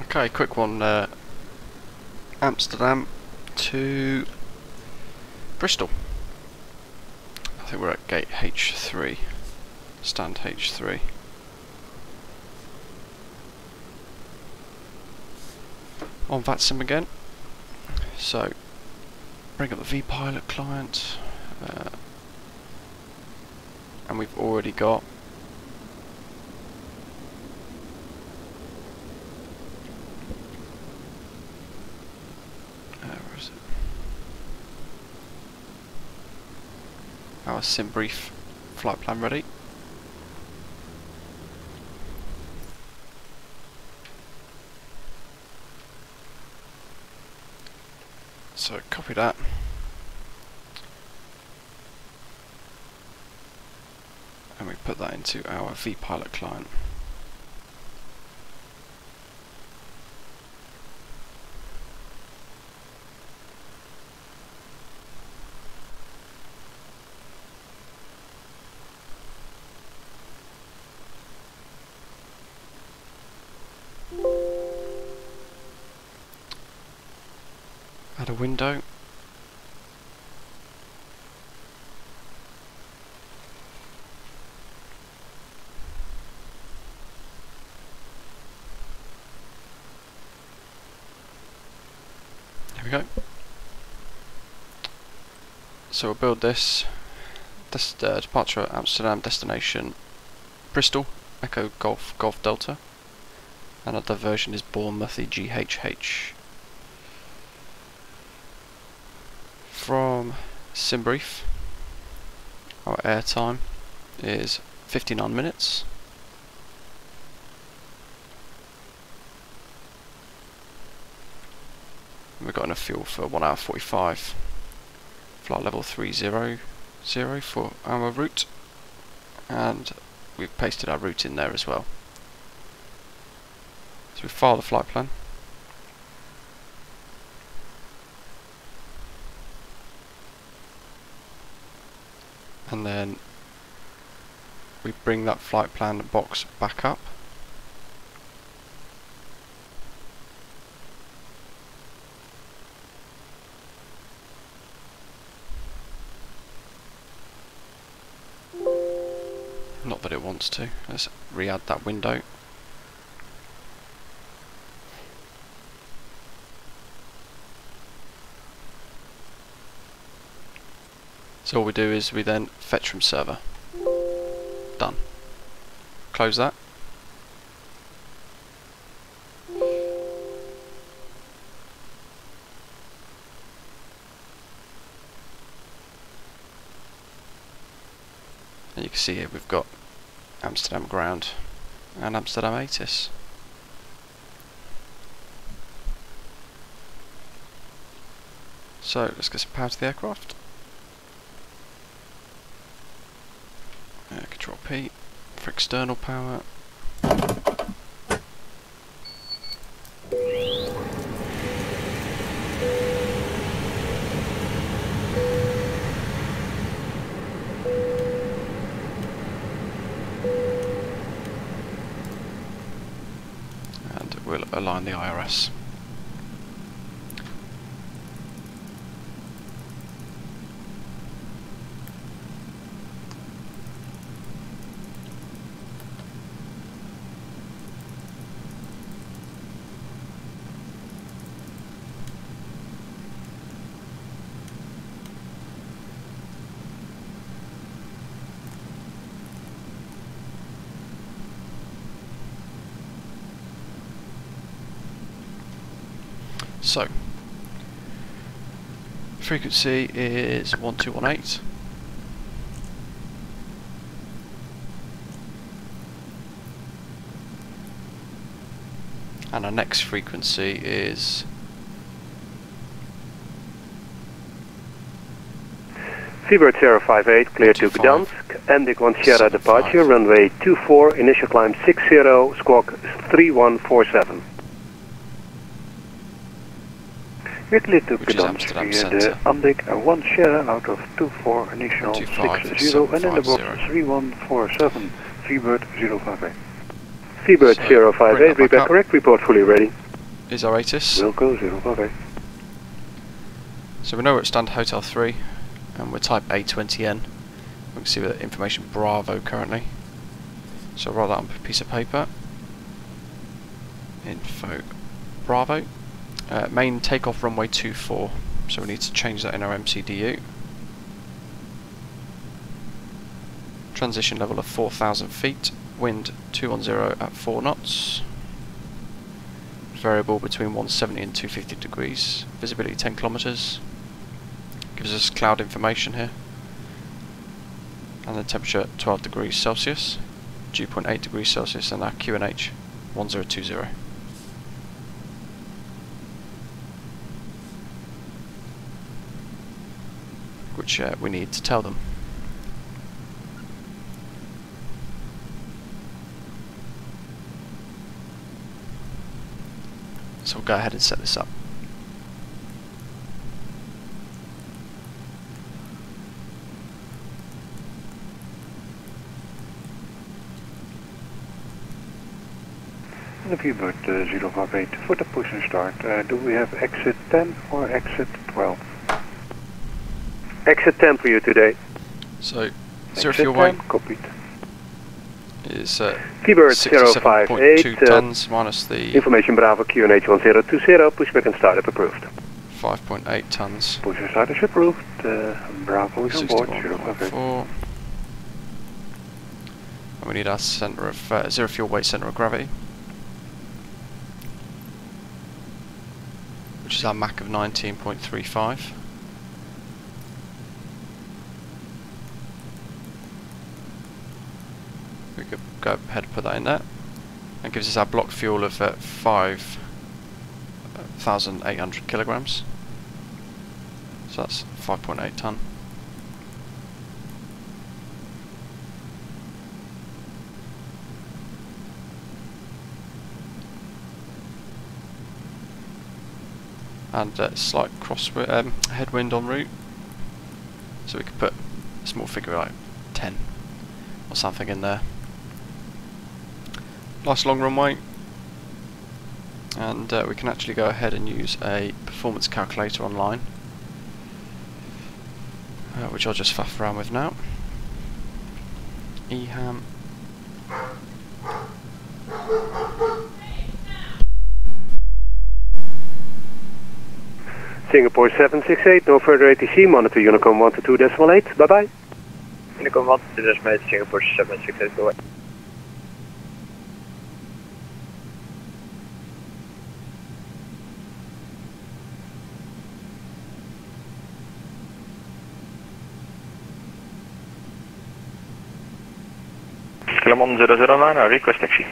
Okay, quick one. Uh, Amsterdam to Bristol. I think we're at gate H3. Stand H3. On VATSIM again. So, bring up the vPilot client. Uh, and we've already got uh, where is it? Our SimBrief flight plan ready. So copy that. And we put that into our vPilot client. Add a window. There we go. So we'll build this. This uh, departure Amsterdam destination Bristol Echo Golf Golf Delta. Another version is Bournemouth GHH. From Simbrief, our airtime is 59 minutes. We've got enough fuel for 1 hour 45. Flight level 300 for our route. And we've pasted our route in there as well. So we file the flight plan. And then we bring that flight plan box back up. Wants to. Let's re-add that window. So all we do is we then fetch from server. Done. Close that. And you can see here we've got Amsterdam ground and Amsterdam ATIS. So let's get some power to the aircraft. Uh, control P for external power. And we'll the IRS. So, frequency is 1218. And our next frequency is Seabird 058, clear to Gdansk. Endic 1 Sierra departure, runway 24, initial climb 60, squawk 3147. We're to Which is Gdansk Amsterdam Centre. the Andic uh, 1 Sierra out of 24 initial 25 60 and in the box 3147 Seabird 058. Seabird So, bring 058, that back correct, report fully ready. is our ATIS. Wilco 058. So we know we're at Standard Hotel 3 and we're type A20N. We can see the information Bravo currently. So I'll write that on a piece of paper. Info Bravo. Uh, main takeoff runway 24. So we need to change that in our MCDU. Transition level of 4,000 feet. Wind 210 at 4 knots. Variable between 170 and 250 degrees. Visibility 10 kilometers. Gives us cloud information here. And the temperature 12 degrees Celsius. Dew point 8 degrees Celsius and our QNH 1020. Which uh, we need to tell them. So we'll go ahead and set this up. The Viewbird uh, 058 for the push and start. Uh, do we have exit 10 or exit 12? Exit 10 for you today. So, zero fuel weight 10, copied. is uh, 67.2 058, uh, tons minus the information Bravo QNH 1020, pushback and startup approved. 5.8 tons. Push and start is approved. Uh, Bravo is on board 058. 61.4. And we need our center of uh, zero fuel weight center of gravity, which is our MAC of 19.35. We could go ahead and put that in there. And gives us our block fuel of uh, 5,800 kilograms. So that's 5.8 ton. And uh, slight cross um, headwind en route. So we could put a small figure like 10 or something in there. Nice long runway. And uh, we can actually go ahead and use a performance calculator online. Uh, which I'll just faff around with now. EHAM. Singapore 768, no further ATC, monitor Unicom 122.8, bye bye. Unicom 1 to decimal Singapore 768, go ahead. Lemon 009, uh, request taxi.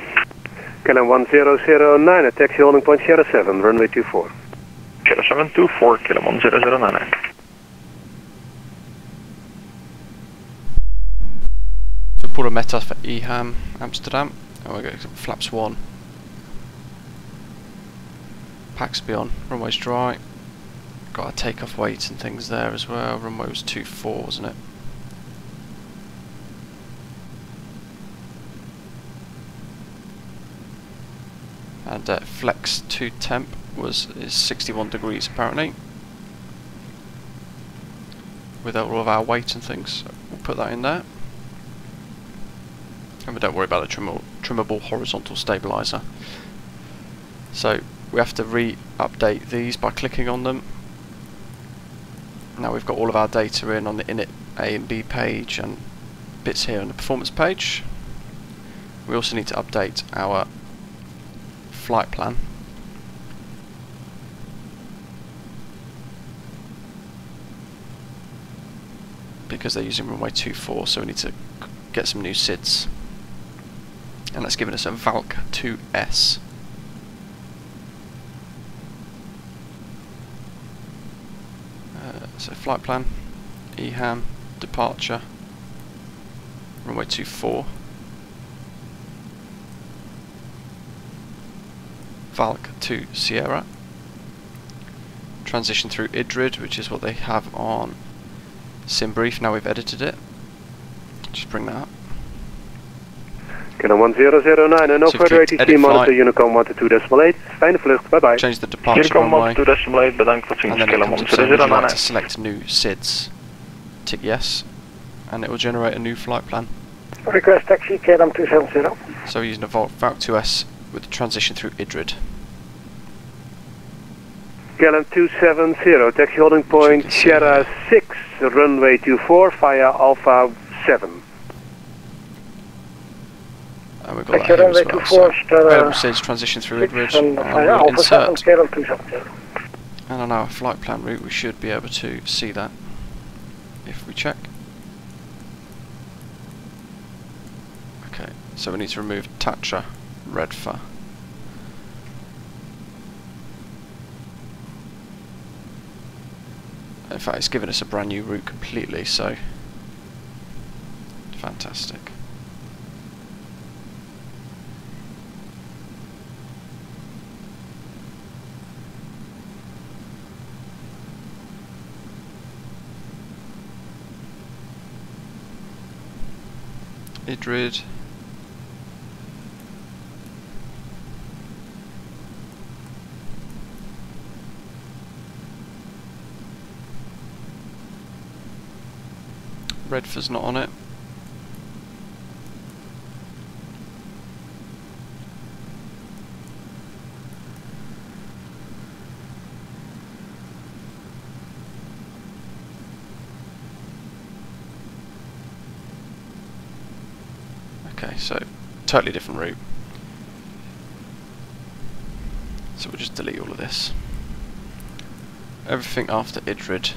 KLM 1009 at taxi holding point Sierra 7, runway 24. 0724, Lemon 009. So put a METAR for EHAM Amsterdam. And we're going to flaps 1. Paxby on, runway's dry. Got a takeoff weight and things there as well. Runway was 2-4, wasn't it? And uh, flex 2 temp was is 61 degrees apparently. With all of our weight and things, so we'll put that in there. And we don't worry about the trimmable, trimmable horizontal stabilizer. So we have to re-update these by clicking on them. Now we've got all of our data in on the init A and B page and bits here on the performance page. We also need to update our flight plan. Because they're using runway 24, so we need to get some new SIDs. And that's given us a Valk 2S. Uh, so flight plan, EHAM, departure, runway 24. Valk to Sierra. Transition through Idrid, which is what they have on SimBrief. Now we've edited it. Just bring that up. KLM 1009 and no So if further you click ATC edit monitor flight- Unicom 122.8. Fijne vlucht, bye bye. Change the departure Unicom runway. 122.8, bedankt voor And ziens. then it KLM comes up saying, would you like to select new SIDS? Tick yes. And it will generate a new flight plan. Request taxi KLM 270. So we're using a Vol- Valk 2S with the transition through Idrid. KLM 270, taxi holding point Sierra 6, runway 24 via Alpha 7. And we've got Taxi that as runway well. 24, So Sierra SIDS transition through 6 Idrid. and And we'll Alpha insert. KLM 270. And on our flight plan route we should be able to see that if we check. Okay, so we need to remove Tatra Redfa. In fact, it's given us a brand new route completely, so fantastic. Idrid. Redford's not on it. Okay, so totally different route. So we'll just delete all of this. Everything after Idrid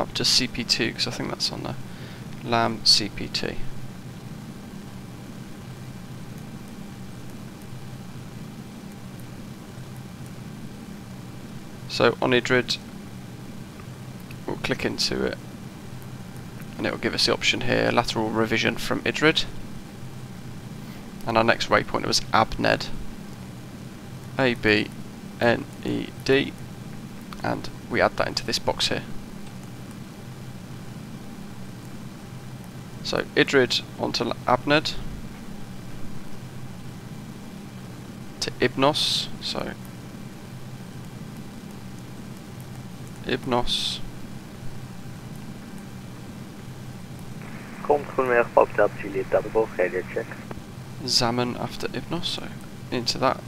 up to CP2 because I think that's on the Lamb CP2. So on Idrid, we'll click into it and it will give us the option here, lateral revision from Idrid. And our next waypoint was Abned. A B N E D and we add that into this box here. So Idrid onto Abned to Ibnos, so Ibnos Komt goedemiddag, Juliet, Delta Golf, radio check. Zaman after Ibnos, so into that.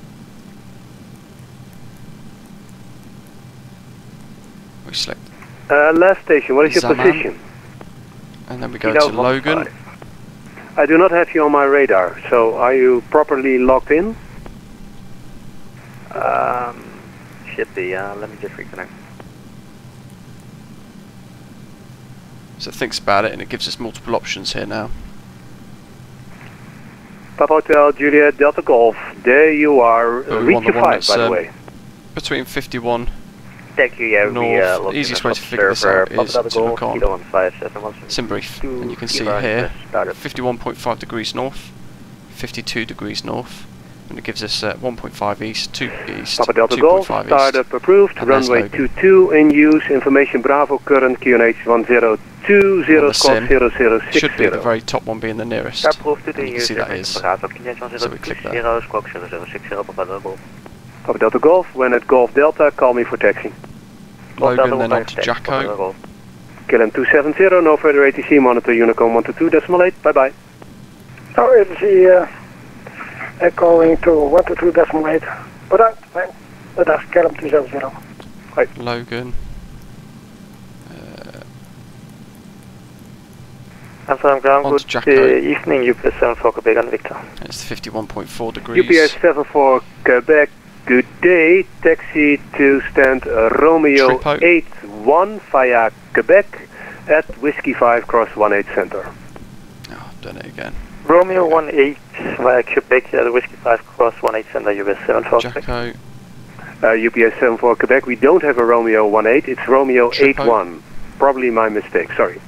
We select Uh, last station, what is your position? And then we go to Logan. I do not have you on my radar, so are you properly logged in? Um, should be, uh, let me just reconnect. So it thinks about it and it gives us multiple options here now. Papa Hotel, Juliet, Delta Golf. There you are. Oh, Reach your five, that's, by the um, way. Between 51 Thank you, yeah, we, uh, easiest way to figure this out is Delta to look Golf, on Kilo 15, Simbrief and you can see here 51.5 degrees north, 52 degrees north, and it gives us uh, 1.5 east, 2 east, Papa Delta Golf, 2.5 east. startup approved. And Runway Logan. 22 in use. Information Bravo, current QNH 1020, On the squawk 0060. Should be the very top one being the nearest. Approved you can see that is. So we click that. Squawk 0060, Papa Delta Golf. Papa Delta Golf, when at Golf Delta, call me for taxi. Logan, then on to Jacko. KLM 270, no further ATC, monitor Unicom 122 decimal 8, bye bye. So agency uh, echoing to 122.8. Bedankt. Fijn. Bedankt, KLM 270. Logan. Uh, Amsterdam ground, On to good Jacko. uh, evening, UPS 7 for Quebec and Victor. it's 51.4 degrees. UPS 74 Quebec, good day. Taxi to stand uh, Romeo Tripo. 81 via Quebec at Whiskey 5 Cross 18 Center. Oh, I've done it again. Romeo 18 via Quebec, uh, Whiskey 5 cross 18 center, US 7 for Quebec. Jacko, Uh, UPS 74 Quebec, we don't have a Romeo 18, it's Romeo Tripo. 81. Probably my mistake, sorry.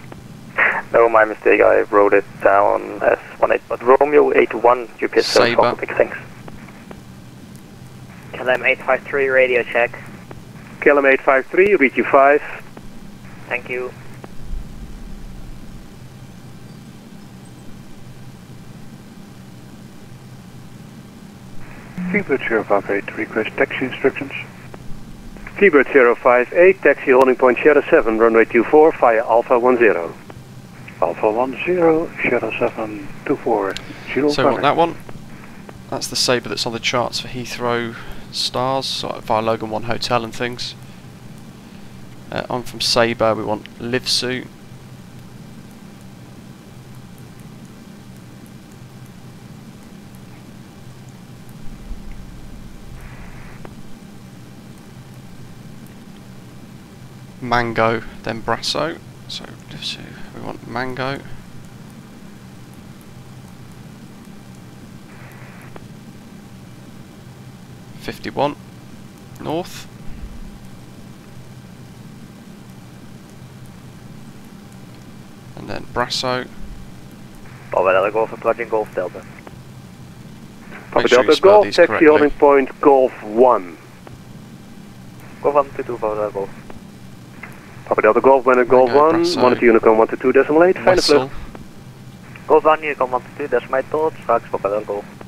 No, my mistake, I wrote it down as 18, but Romeo 81, UPS 7 Sabre. for Quebec, thanks. KLM 853 radio check. KLM 853, reach you 5. Thank you. Feebird 058, request taxi instructions. Feebird 058, taxi holding point Shadow 7, runway 24 via Alpha 10. Alpha 10, Shadow 7, 24, 0 So we want that one. That's the Sabre that's on the charts for Heathrow stars, so like via Logan One Hotel and things. Uh, on from Sabre, we want Live Suit. Mango, then Brasso. So Live Suit, we want Mango. Fifty-one north. And then Brasso. Oh, Papa Delta Golf approaching Golf Delta. Papa sure Delta Golf, taxi holding point Golf 1. Golf 1 to 2 Papa Golf. Papa Delta Golf, Winner Golf Mango, 1, Brasso. 1 to Unicom 1 to 2 decimal 8, fijne Wessel. vlucht. Golf 1, Unicom 1 to 2, that's my thoughts. Straks Papa Delta Golf.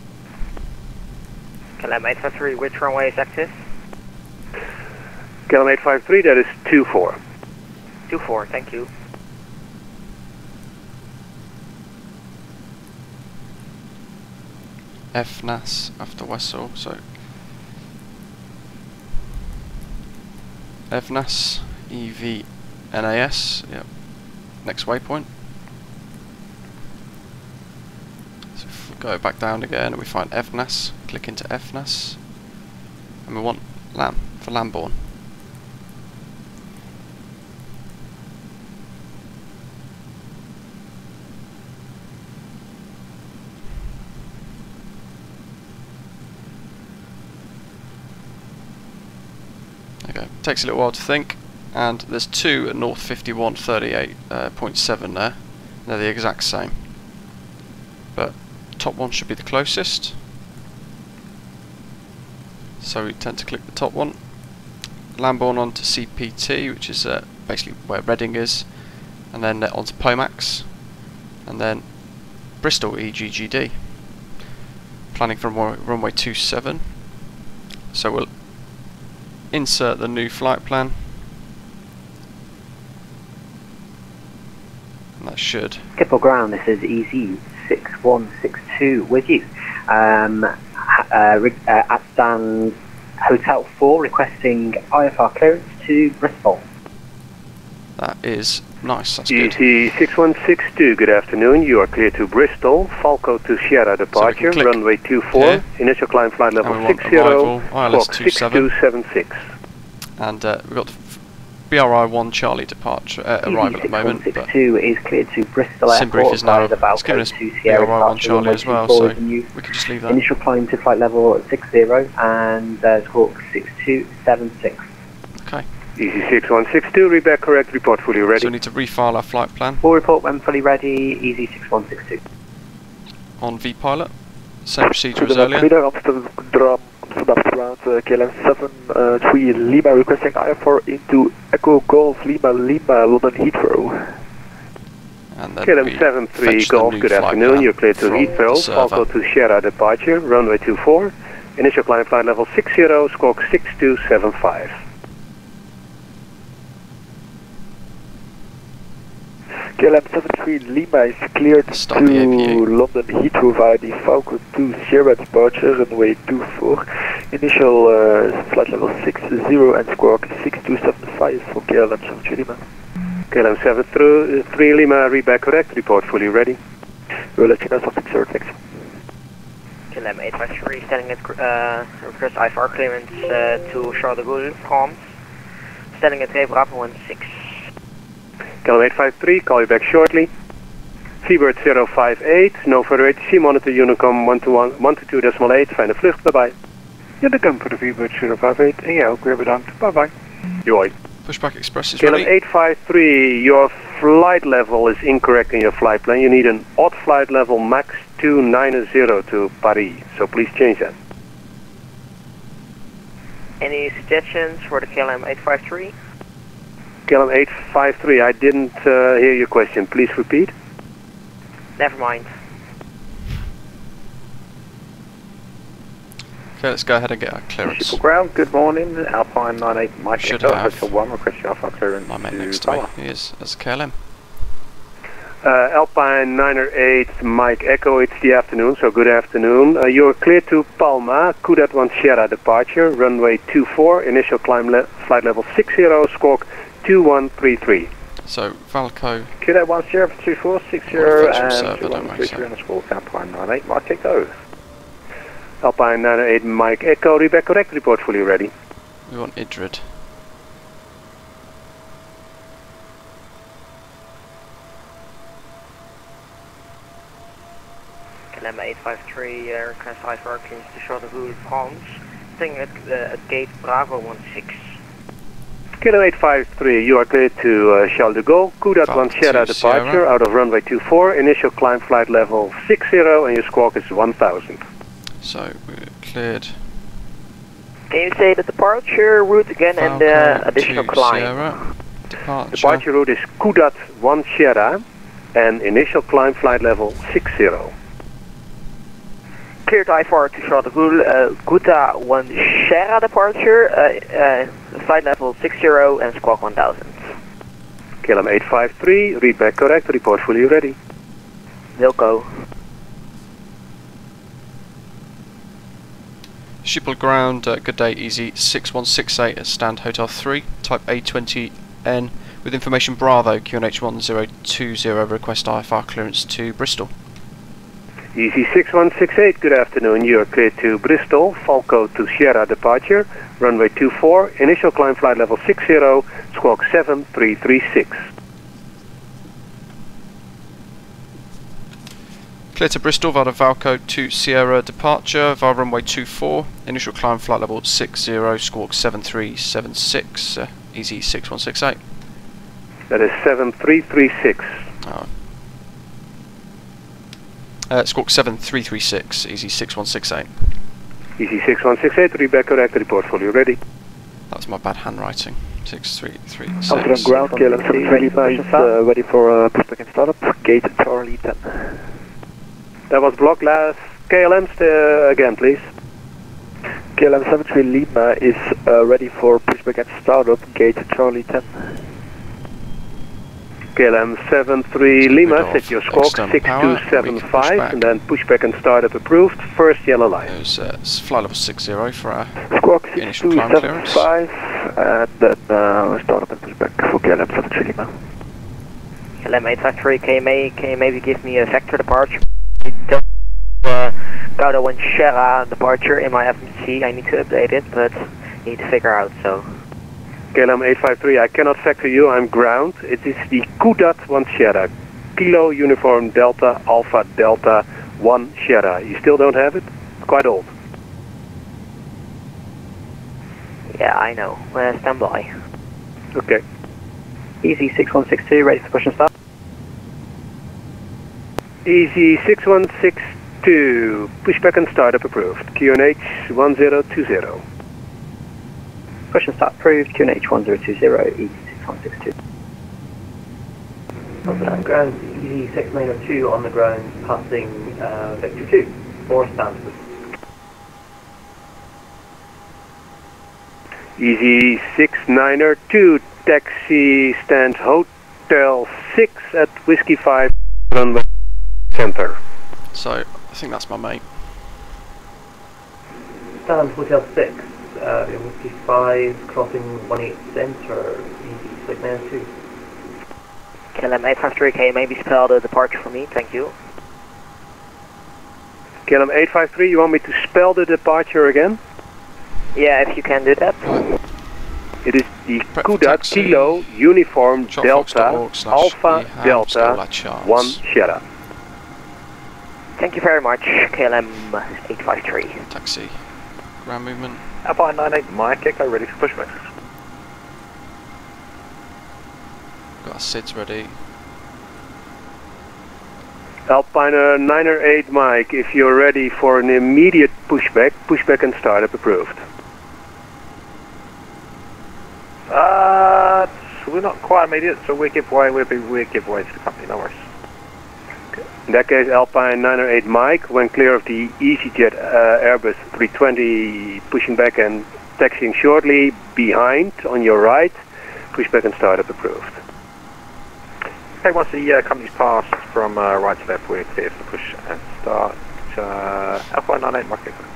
KLM 853, which runway is active? KLM 853, that is 24. 24, thank you. FNAS after Wessel, so FNAS, EVNAS, yep. Next waypoint. So if we go back down again and we find FNAS, click into FNAS, and we want Lamb for Lambourne. Okay, takes a little while to think, and there's two at North 5138.7 uh, there. They're the exact same. But top one should be the closest. So we tend to click the top one. Lambourne onto CPT, which is uh, basically where Reading is, and then onto Pomax, and then Bristol EGGD. Planning for runway, runway 27. So we'll insert the new flight plan. And that should. Skipper Ground, this is EZ6162 with you. Um, uh, uh, at stand Hotel 4 requesting IFR clearance to Bristol. That is nice. That's good. 6162, good afternoon. You are clear to Bristol. Falco to Sierra departure, click runway 24. here. Initial climb flight level And we want 60, arrival, ILS clock 27. 6276. And uh, we've got the f- BRI 1 Charlie departure uh, arrival at the moment. But EZ6162 is cleared to Bristol Simbrief Airport is now via the it's given us to Sierra BRI 1 Charlie as well, so we can just leave that. Initial climb to flight level 60 and uh, squawk 6276. Okay. ET 6162, read back correct, report fully ready. So we need to refile our flight plan Full report when fully ready, EZ6162. on vPilot, Same procedure as earlier. Amsterdam ground, uh, KLM 7, uh, 3 Lima requesting IFR into Echo Golf Lima Lima London Heathrow. KLM 73 fetch Golf, good afternoon. You're clear to Heathrow. Falco to Sierra departure, runway 24. Initial climb flight level 60, squawk 6275. KLM 73 Lima is cleared Stop to. London Heathrow via the Falcon 2 Sierra departure, runway 24. Initial uh, flight level 60 and squawk 6275 for KLM 73 Lima. KLM 73 Lima, read back correct, report fully ready. We'll let you know something, sir. Thanks. KLM 853 standing at uh, request IFR clearance uh, to Charles de Gaulle, France. Standing at Cape Bravo 16. KLM 853, call you back shortly. Seabird 058, no further ATC, monitor Unicom 1 to 1, 1 to 2 decimal 8, fijne vlucht, bye bye. Ja, de kan voor de Feebird 058 en jij ook weer bedankt. Bye bye. Joy. Pushback Express is KLM ready. 853, your flight level is incorrect in your flight plan. You need an odd flight level max 290 to Paris, so please change that. Any suggestions for the KLM 853? KLM 853, I didn't uh, hear your question. Please repeat. Never mind. Okay, let's go ahead and get our clearance. Schiphol ground, good morning. Alpine 98 Mike Should Echo, have. Hotel 1, request Alpha clearance My mate to next to me. Tower. He is as KLM. Uh, Alpine 908 Mike Echo, it's the afternoon, so good afternoon. Uh, you're clear to Palma, Kudad 1 Sierra departure, runway 24, initial climb le- flight level 60, squawk 2133. So Valco, QD 1 Sierra for 2460 and server, don't worry, 2133 so- on the squawk, Alpine 98 Mike Echo. Alpine 908 Mike Echo, read back correct, report fully ready. we want Idrid. KLM 853, uh, request IFR clearance to Charles de Gaulle, France. Staying at, uh, at gate Bravo 16. Kilo 853, you are clear to uh, Charles de Gaulle, Kudad 1 Sierra departure, out of runway 24, initial climb flight level 60, and your squawk is 1000. So we're cleared. Can you say the departure route again and uh, additional climb? Sierra. Departure. Departure route is Kudad 1 Sierra, and initial climb flight level 60. Clear to IFR to Charles de Gaulle, uh, Guta 1 Sierra departure, uh, uh, flight level 60 and squawk 1000. KLM 853, read back correct, report fully ready. Wilco. Schiphol ground, uh, good day, easy 6168 at stand hotel 3, type A20N, with information Bravo, QNH 1020, request IFR clearance to Bristol. Easy 6168, good afternoon. You are clear to Bristol, Falco to Sierra departure, runway 24, initial climb flight level 60, squawk 7336. Clear to Bristol via Valco to Sierra departure via runway 24, initial climb flight level 60, squawk 7376, uh, easy 6168. That is 7336. Oh. Uh, squawk 7336, easy 6168. Easy 6168, read back correct, report fully ready. That was my bad handwriting. Amsterdam 6336. ground, KLM 720 is uh, ready for uh, pushback and startup. Gate Charlie 10. That was block last. KLM uh, again, please. KLM 73 Lima is uh, ready for pushback and startup. Gate Charlie 10. KLM 73 Lima, Rid set your squawk external power, we can push 6275, and then pushback and startup approved. First yellow light. It was uh, s- flight level 60 for our Squawk initial climb clearance. 6275 and then uh, startup and pushback for KLM 73 Lima. KLM 853, can you, may, can you maybe give me a vector departure? I don't uh, Gouda 1 Sierra departure in my FMC. I need to update it, but need to figure out, so. KLM 853, I cannot factor you, I'm ground. It is the Kudad 1 Sierra. Kilo Uniform Delta Alpha Delta 1 Sierra. You still don't have it? It's quite old. Yeah, I know. Uh, stand by. Okay. Easy 6162, ready for push and start. Easy 6162. Pushback and startup approved. QNH 1020. Push and start approved, QNH 1020, Easy 6162. Amsterdam ground, easy 6902 on the ground, passing uh, Victor 2, or Stanford. Easy 6902. Taxi stand Hotel 6 at Whiskey 5 runway center. So I think that's my mate. Stand Hotel 6, uh, in Whiskey 5, crossing 18 center, easy 6902. KLM 853, can you maybe spell the departure for me? Thank you. KLM 853, you want me to spell the departure again? Yeah, if you can do that. It is the Prep for taxi. Kilo Uniform Delta Alpha EHAM Delta 1 Sierra. Thank you very much, KLM 853. Taxi. Ground movement. Alpine 98 Mike Echo, ready for pushback. Got our SIDS ready. Alpiner 908 Mike, if you're ready for an immediate pushback, pushback and startup approved. Uh, we're not quite immediate, so we give way, we'll be, we give way to the company, no worries. In that case, Alpine 908 Mike, when clear of the EasyJet uh, Airbus 320, pushing back and taxiing shortly behind on your right, push back and startup approved. Okay, once the uh, company's passed from uh, right to left, we're clear for push and start. Uh, Alpha 98 Mike Echo. KLM 853.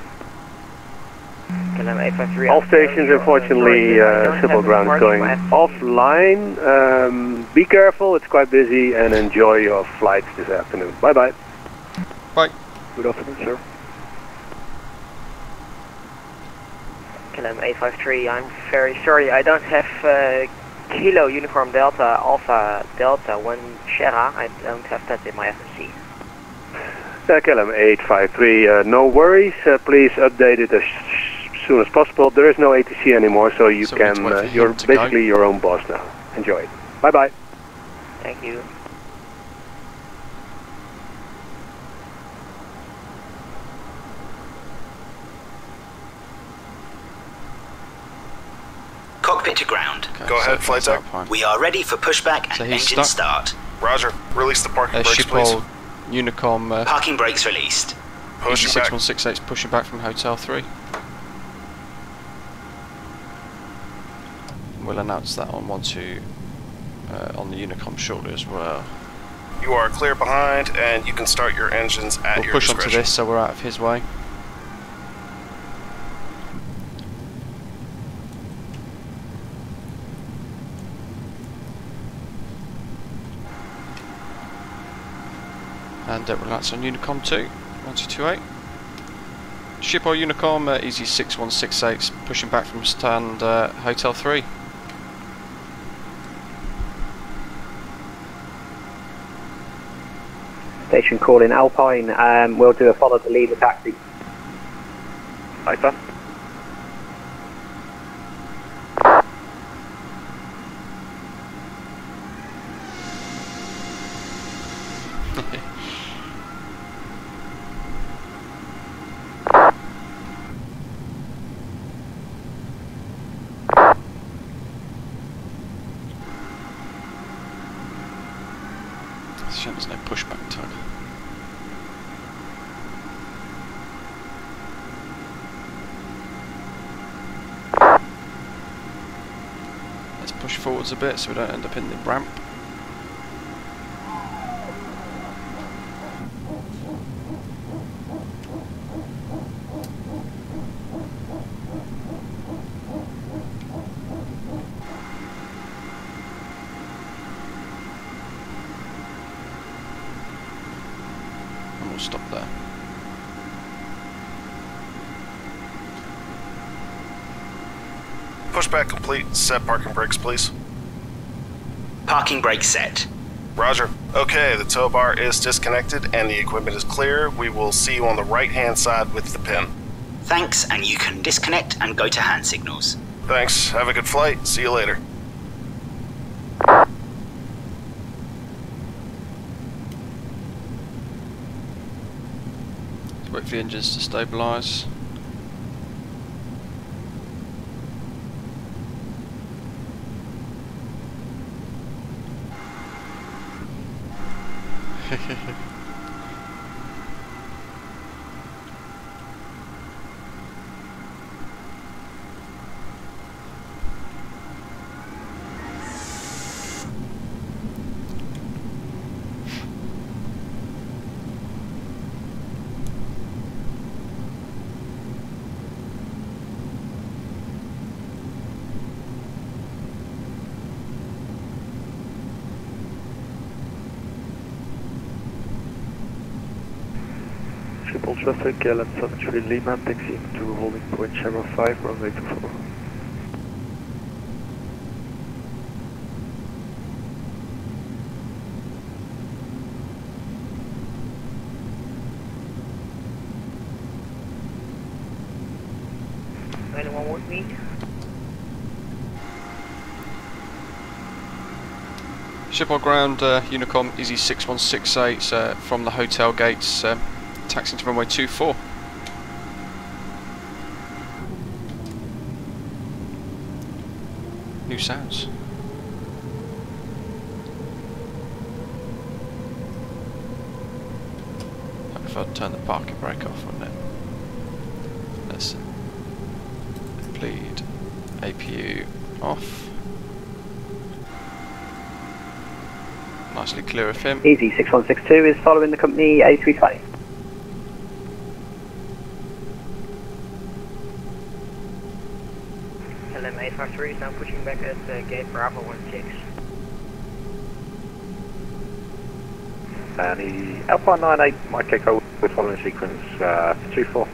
All stations, unfortunately, uh, Schiphol ground is going offline. Um, be careful, it's quite busy, and enjoy your flights this afternoon. Bye bye. Bye. Good afternoon, sir. KLM 853, I'm very sorry, I don't have uh, Kilo Uniform Delta Alpha Delta 1 Sierra. I don't have that in my FMC. Uh, KLM 853, uh, no worries. Uh, please update it as soon as possible. There is no ATC anymore, so you So we need to can. Uh, you're to go. basically your own boss now. Enjoy it. Bye bye. Thank you. Cockpit to ground. Go ahead, flight deck. We are ready for pushback and So he's engine stuck? start. Roger. Release the parking Uh, brakes, please. Unicom, uh, Parking brakes released. Pushing back. 6168 pushing back from Hotel 3. We'll announce that on 1 2 uh, on the Unicom shortly as well. You are clear behind, and you can start your engines at We'll your push onto discretion. this so we're out of his way. And uh, relax on Unicom 2, 1228. Schiphol Unicom, uh, easy 6168, pushing back from stand uh, Hotel 3. Station calling Alpine. Um, we'll do a follow the leader taxi. Alpha. It's a shame there's no pushback tug. A bit so we don't end up in the ramp. And we'll stop there. Pushback complete. Set parking brakes, please. Parking brake set. Roger. Okay, the tow bar is disconnected and the equipment is clear. We will see you on the right hand side with the pin. Thanks, and you can disconnect and go to hand signals. Thanks. Have a good flight. See you later. Let's wait for the engines to stabilise. Triple traffic, KLM 73 Lima, taxiing to holding point Sierra 5, runway 24. Anyone with me? Schiphol ground, uh, Unicom Easy 6168 uh, from the hotel gates, um, taxiing to runway 24. New sounds. if I'd turn the parking brake off, wouldn't it? Let's bleed APU off. Nicely clear of him. Easy 6162 is following the company A320. LM 853 is now pushing back at uh, gate Bravo 16. And the Alpine 98 Mike Echo with following sequence uh, 24.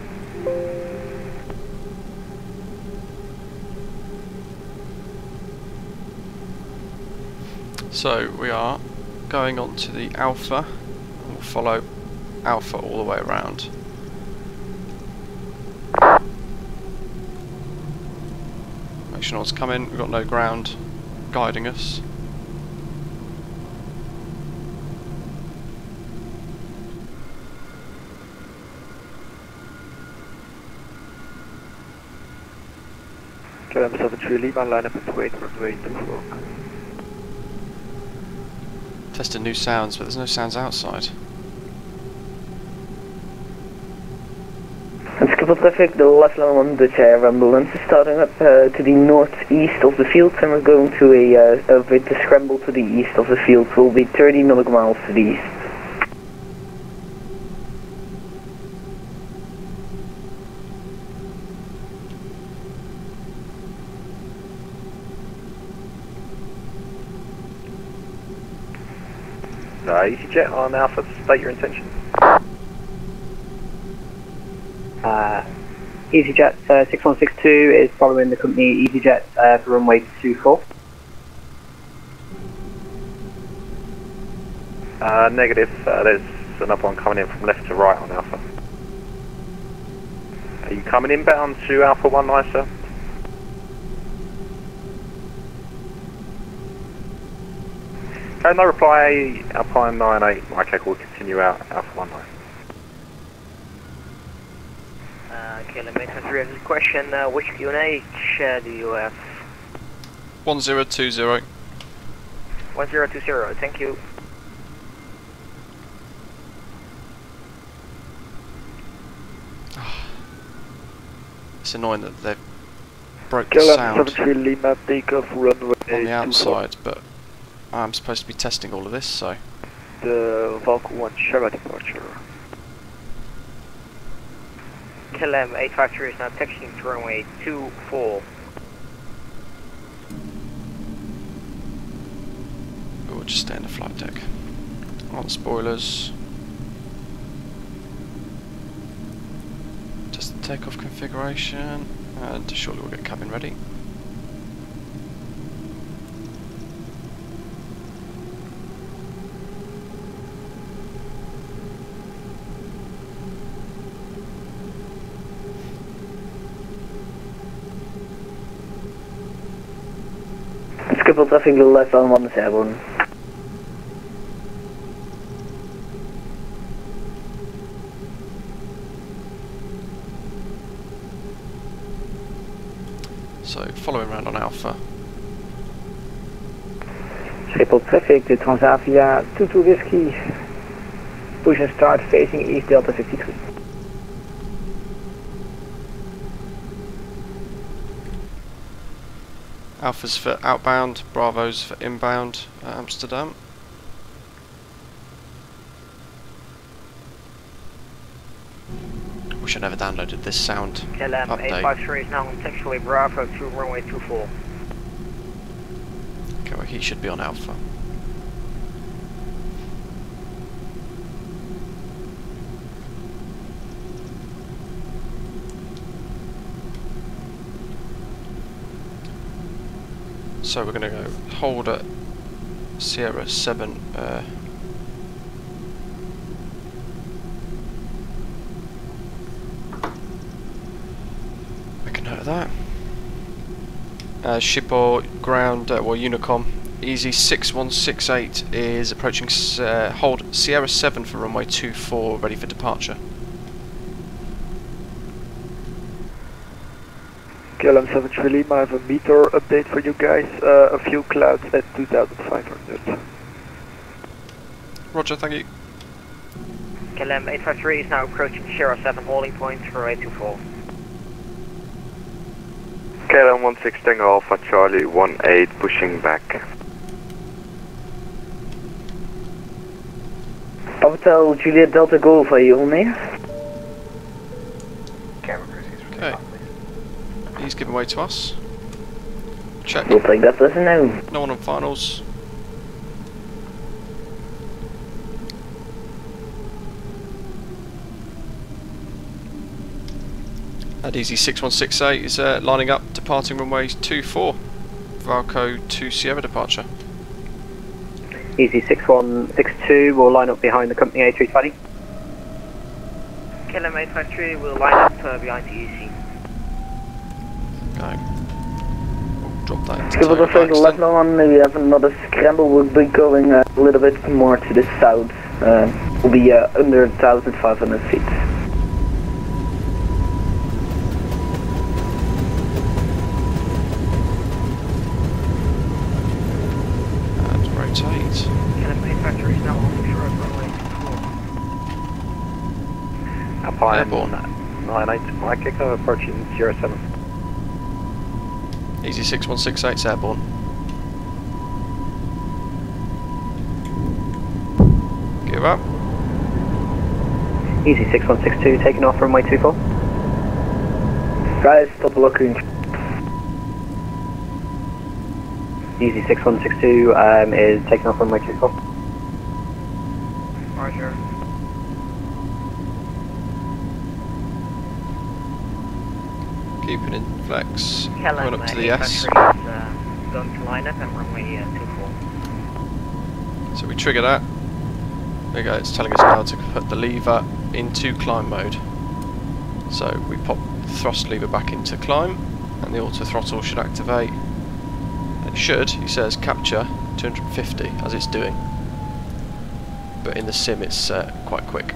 So we are going on to the Alpha and we'll follow Alpha all the way around. Make sure no one's coming, we've got no ground guiding us. KLM 73 Lima, line up at wait, runway 24. Testing new sounds, but there's no sounds outside. And Schiphol traffic, the last line on the Air ambulance is starting up uh, to the northeast of the field and we're going to a, uh, a bit to scramble to the east of the field. We'll be 30 nautical miles to the east. Uh, EasyJet on Alpha, state your intention. Uh, EasyJet uh, 6162 is following the company EasyJet uh, for runway 24. Uh, negative, uh, there's another one coming in from left to right on Alpha. Are you coming inbound to Alpha 19, sir? Okay, no reply, Alpine 98, Mike Echo will continue out Alpha 19. Uh, KLM 853 has a question. Uh, which QNH uh, do you have? 1020. 1020, thank you. It's annoying that they've broke the KLM sound 73 Lima, takeoff runway on the 24. outside, but I'm supposed to be testing all of this, so The Falcon 1 Sierra departure. KLM 853 is now taxiing to runway 24. we'll just stay in the flight deck. On the spoilers. Just the takeoff configuration, and shortly we'll get cabin ready. Skipper traffic, the last line on the airborne. So following around on Alpha. Schiphol traffic, the Transavia 22 Whiskey. Push and start facing east Delta 53. Alpha's for outbound, Bravo's for inbound uh, Amsterdam. Wish I never downloaded this sound KLM update. 853 is now on taxiway Bravo to runway 24. Okay, well he should be on Alpha. So we're going to go hold Sierra 7. Uh, a note of that. Uh, Schiphol ground, uh, well Unicom, Easy 6168 is approaching uh, hold Sierra 7 for runway 24, ready for departure. KLM 73 Lima, I have a METAR update for you guys. Uh, a few clouds at 2500. Roger, thank you. KLM 853 is now approaching Sierra 7 holding point for 824. KLM 16 Tango Alpha Charlie 18 pushing back. Hotel Juliet Delta Golf, are you on there? Okay. He's giving way to us. Check. We'll take that as a no. No one on finals. And Easy 6168 is uh, lining up, departing runways 24. Valco to Sierra departure. Easy 6162 will line up behind the company A320. KLM 853 will line up uh, behind the EC. Go. We'll drop that into Give us a tow second, flags on, maybe have another scramble, we'll be going uh, a little bit more to the south. Uh, we'll be uh, under 1,500 feet. And rotate. KLM 853 is now on shore runway 24. Alpine Airborne. 98 Mike Echo approaching Sierra 7. Easy 6168 's airborne. Give up. Easy 6162 taking off runway 24. Guys, stop looking. Easy 6162 um, is taking off runway 24. Roger. Keeping in flex. Going up to the S. uh, going to line up at runway uh, 24. So we trigger that. There you go, it's telling us now to put the lever into climb mode. So we pop the thrust lever back into climb and the auto throttle should activate. It should, he says, capture 250 as it's doing. But in the sim it's uh, quite quick.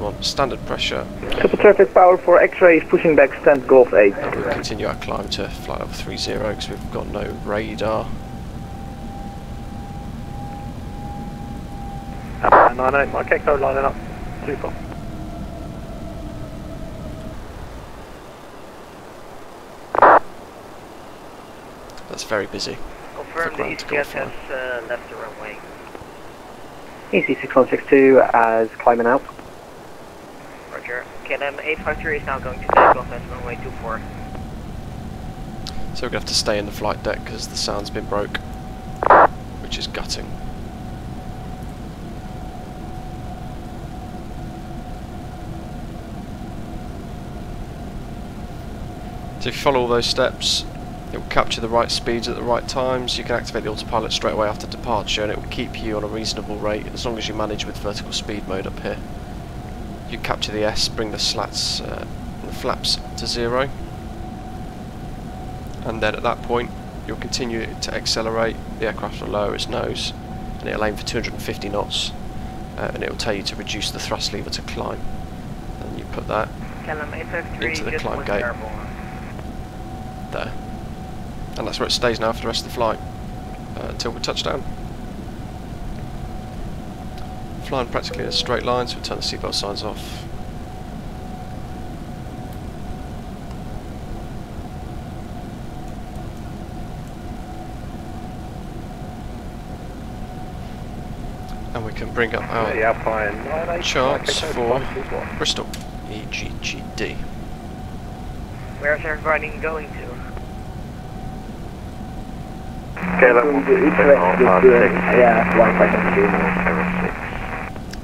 Uh, want standard pressure. Super traffic power for X-rays pushing back stand Golf 8. We'll continue our climb to flight level 30 because we've got no radar. Alpine 98 Mike Echo lining up 24. That's very busy. Confirm the ground to go EasyJet has uh, left the runway. Easy 6162 as climbing out. Roger. KLM 853 is now going to take off at runway 24. So we're going to have to stay in the flight deck because the sound's been broke, which is gutting. So if you follow all those steps, it will capture the right speeds at the right times. You can activate the autopilot straight away after departure and it will keep you on a reasonable rate as long as you manage with vertical speed mode up here. You capture the S, bring the slats, uh, the flaps to zero and then at that point you'll continue to accelerate, the aircraft will lower its nose and it'll aim for 250 knots uh, and it will tell you to reduce the thrust lever to climb and you put that KLM 853 Into the climb gate. there and that's where it stays now for the rest of the flight uh, until we touch down. Flying practically in a straight line so we turn the seatbelt signs off. And we can bring up our The Alpine 98 charts for Bristol E EGGD. Where's everybody going to? KLM Going to Utrecht, Alpha with, uh, 6. yeah, Wi-Fi.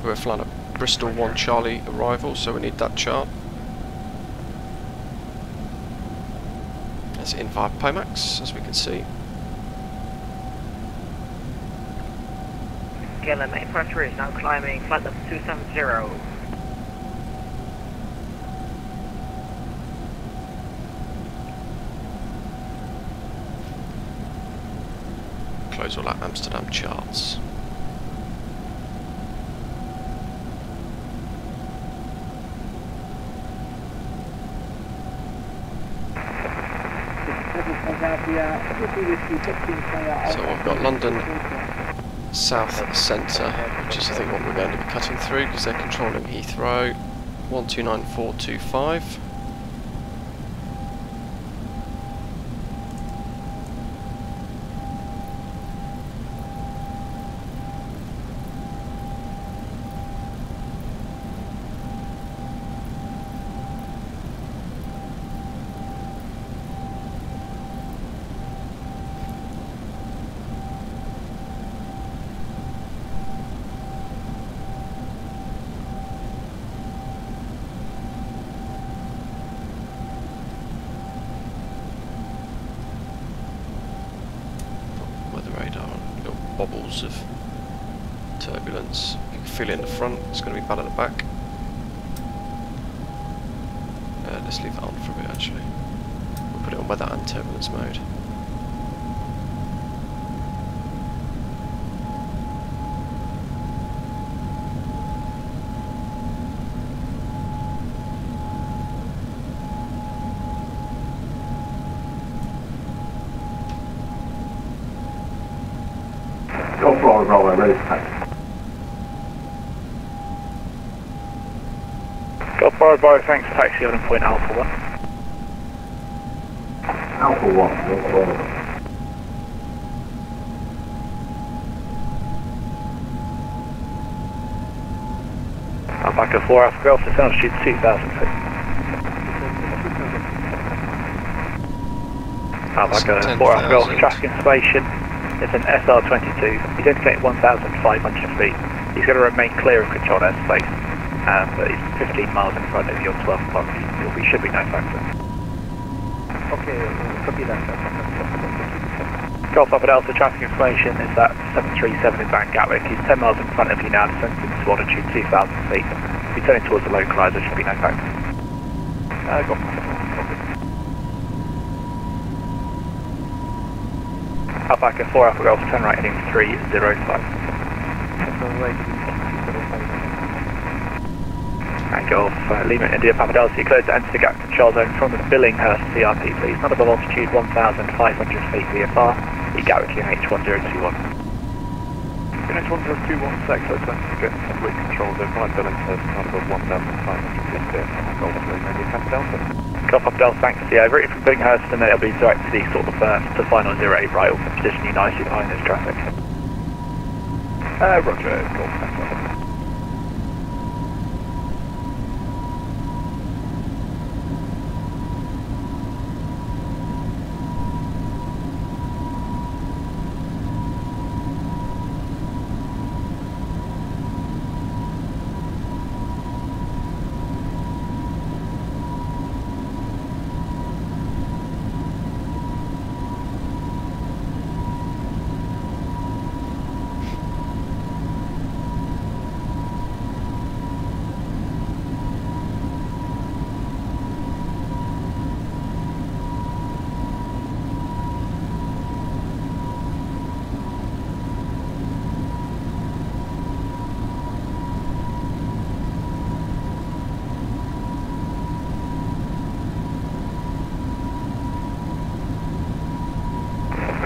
We're flying a Bristol 1 Charlie arrival, so we need that chart. That's in via Pimax, as we can see. KLM 853 is now climbing flight level 270. Close all our Amsterdam charts. So I've got London south centre, which is I think what we're going to be cutting through because they're controlling Heathrow. 129425. weather radar on little bobbles of turbulence. You can feel it in the front, it's going to be bad at the back. Uh, let's leave that on for a bit actually. We'll put it on weather and turbulence mode. Golf Bravo Bravo, ready to taxi. Golf Bravo Bravo, thanks, taxi on point Alpha 1. Alpha 1, Golf Bravo. Alpaca 4 Alpha Golf, descend altitude 2000 feet. Alpaca 4 Alpha Golf, traffic information. It's an SR22. He's indicating 1,500 feet. He's going to remain clear of controlled airspace. Um, but he's 15 miles in front of your 12 o'clock. Be, should be no factor. Okay, copy that. Golf Alpha Delta traffic information is that 737 in Van Gatwick. He's 10 miles in front of you now, descending to altitude 2,000 feet. If you're turning towards the localizer, should be no factor. Uh, Golf Alpha 4 Alpha Golf, turn right heading 305. And Golf uh, Lima India Papa Delta, you cleared to enter the gap control zone from the Billinghurst CRP, please. Not above altitude 1,500 feet VFR. You Gatwick UH 1021. Unit 1021 sector, turn to get with control zone 5 Billinghurst, not above 1,500 feet there. Golf Lima India Papa Delta. Golf Papa Delta, thanks. Yeah, route from Billinghurst and then it'll be direct to the sort of uh, to final 08 right, will position you nicely behind this traffic. Uh, roger, Golf Papa.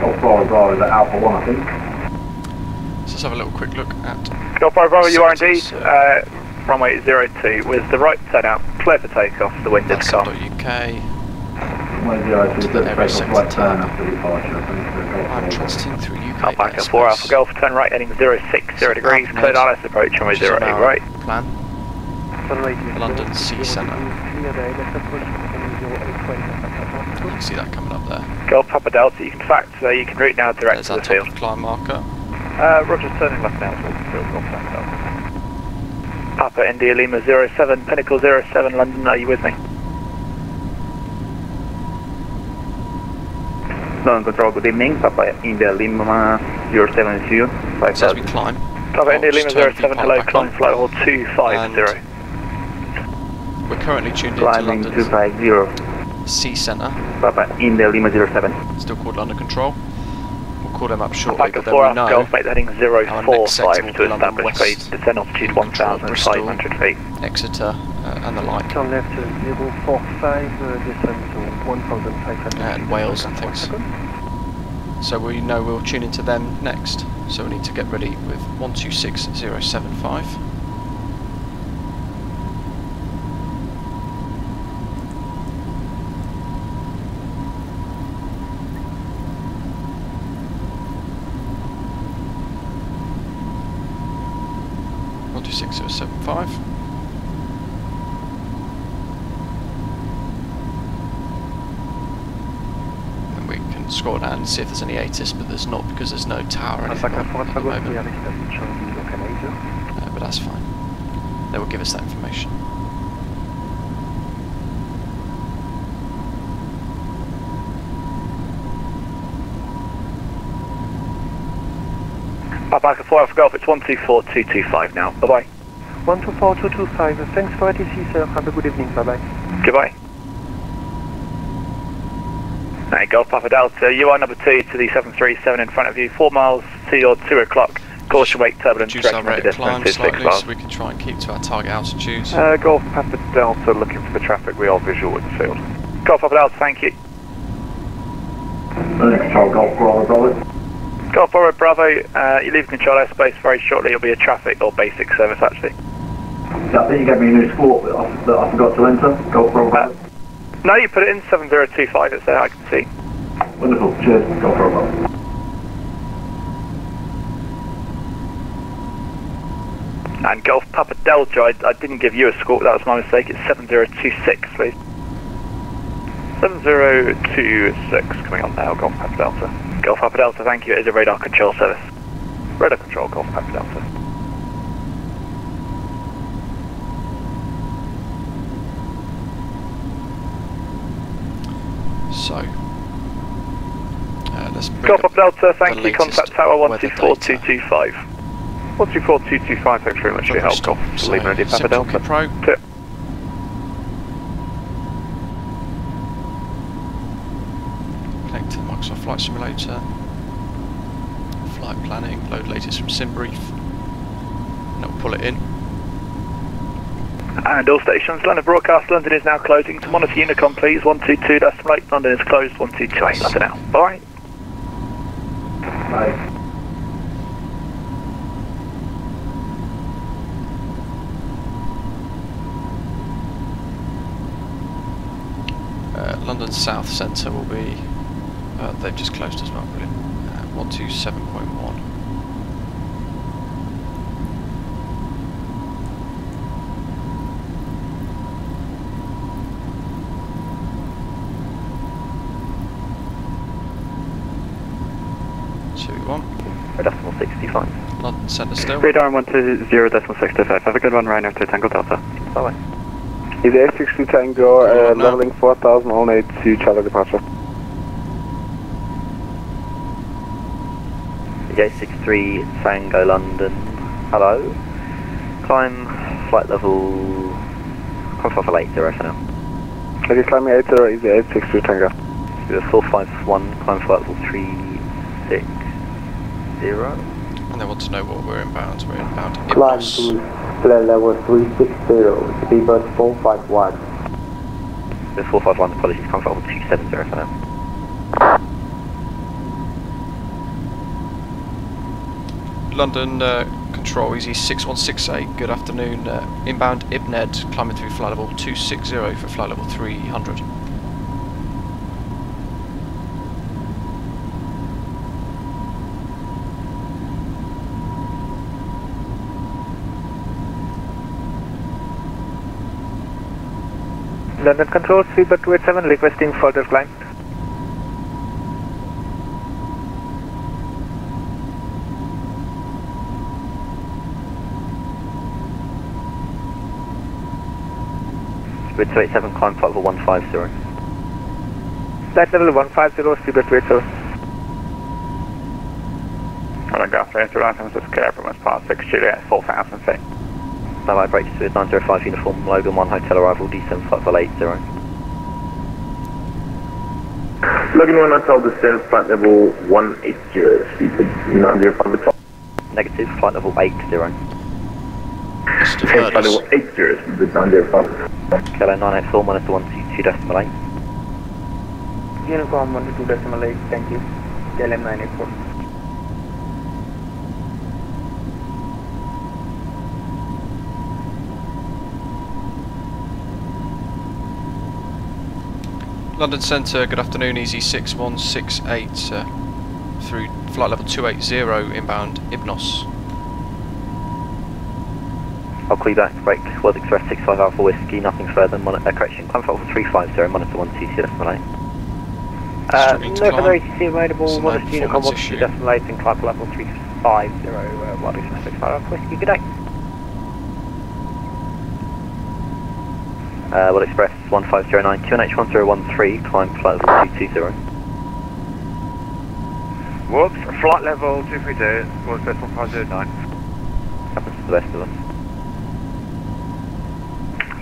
Golf Bravo Bravo, is that Alpha 1 I think? Let's have a little quick look at Golf Bravo Bravo, you are indeed. Uh, runway 02 with the right turn out, clear for takeoff, the wind is calm. UK. Runway 02, To the let's area take off sector right turn after departure, I think. so Golf I'm Bravo. transiting through UK Alpaca 4 Alpha Golf, turn right heading 060 degrees, Alpha cleared Med, RS approach, runway which 08 right. Plan. London Sea Centre. You can see that coming up there. Golf Papa Delta, you can fact, uh, you can route now direct There's to our the field. top climb marker. Uh, Roger, turning left now towards the field, Golf Papa Delta. Papa India Lima 07, Pinnacle 07, London, are you with me? London Control, good evening. Papa India Lima 07 Zero. So as we climb, Papa India just Lima 07, the hello, pilot back climb flight hold 250. we're currently tuned into Climbing London's 250. Sea Centre, Papa India Lima 07. still called London Control. We'll call them up shortly, Alpaca but then we know Golf, mate, heading our 045 to be establish West, speed, descend altitude 1,500 feet. Exeter, uh, and the like, Turn left uh, 045, uh, descend to 1500 and Wales and things. So we know we'll tune into them next. So we need to get ready with 126075. One two six zero seven five. And we can scroll down and see if there's any ATIS, but there's not because there's no tower or anything at the moment. Uh, but that's fine. They will give us that information. Papa Alpha 4 Alpha Golf, it's 124225 now. Bye bye. 124225, thanks for ATC sir, have a good evening, bye bye. Goodbye. Hey, Golf Papa Delta, you are number 2 to the 737 in front of you, 4 miles to your 2 o'clock. Caution wake turbulence, Reduce our rate of climb distance is 6 slightly so we can try and keep to our target altitudes. Uh, Golf Papa Delta looking for the traffic. We are visual with the field. Golf Papa Delta, thank you. Control Golf Bravo Bravo. Golf Bravo Bravo, uh, you leave control airspace very shortly, it'll be a traffic or basic service actually. Yeah, I think you gave me a new sport that I, that I forgot to enter. Golf Bravo Bravo. No, you put it in 7025, it's there, I can see. Wonderful. Cheers. Golf Bravo Bravo. And Golf Papa Delta, I, I didn't give you a score, that was my mistake, it's 7026 please. 7026 coming on now, Golf Papa Delta. Golf Papa Delta, thank you, it is a radar control service. Radar control, Golf Papa Delta. So, uh, let's bring Golf up Delta, thank you, contact tower weather data. 124225. 124225, thanks very much for your help, Golf. So, Lima India Papa Delta. Pro. Tip. Connect to the Microsoft Flight Simulator. Flight planning, load latest from SimBrief. And it'll pull it in. And all stations, London broadcast, London is now closing. To monitor Unicom please, 122 decimal 8, London is closed, 1228, London out. Bye. Bye. Uh, London South Centre will be. Uh, they've just closed as well, brilliant. Uh, 127.1. Two one. Decimal 65. London Centre still. Radar 120 decimal 65. Have a good one, Ryanair to Tango Delta. Bye bye. Is A62 Tango, uh, leveling 4000 on eight to Charlie departure. J63 Tango London. Hello. Climb flight level. Climb flight level 80 for now. Okay, climbing 80 is the 862 Tango. Do a 451, climb flight level 360. And they want to know what we're inbound. We're inbound Climb to flight level 360, speedbird 451. The 451, apologies, climb flight level 270 for now. London uh, Control Easy 6168. Good afternoon. Uh, inbound Ibned climbing through flight level 260 for flight level 300. London Control, Speedbird 287, requesting further climb. Speedbird 287, climb flight level 150. Flight level 150, Speedbird 287. London Golf Delta, London is clear from us past 6 Juliet, 4000 feet. Bye bye, break to 905 uniform, Logan 1 hotel arrival, descend flight level 80. Logan 1 Hotel descend flight level 180, speed 905 at top. Negative, flight level 80. Descend flight level 80, speed 905. Kilo 984, monitor 122 decimal 8. Uniform 122 decimal 8, thank you. KLM 984. London Centre, good afternoon, easy 6168 uh, through flight level 280 inbound Ibnos. I'll call you back, break, World Express 65 Alpha Whiskey, nothing further, mon- uh, correction, climb flight 350, monitor 1 CC decimal 8. Uh, no further ATC available, It's a modest nine Unicom performance 1 issue. decimal 8 and climb level 350, uh, World Express 65 Alpha Whiskey, good day. Uh, World Express 1509, QNH 1013, climb flight level 220. Whoops, flight level 232, World Express 1509. Happens to the best of us.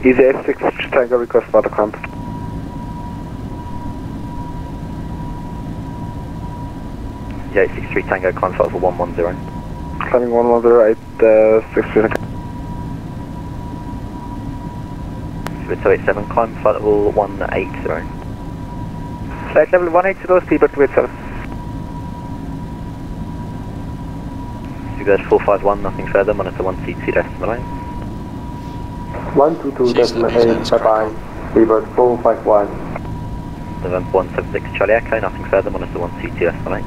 Easy 86 Tango request for the climb. Yeah, 63 Tango, climb flight level 110. Climbing 110 uh, 63 287, climb flight level 180. Flight level 180, speedbird 287. Speedbird 451, nothing further, monitor 1 CC decimal 8. 122 decimal 8, bye bye. Speedbird 451. November 176 Charlie Echo, nothing further, monitor 1 CT decimal 8.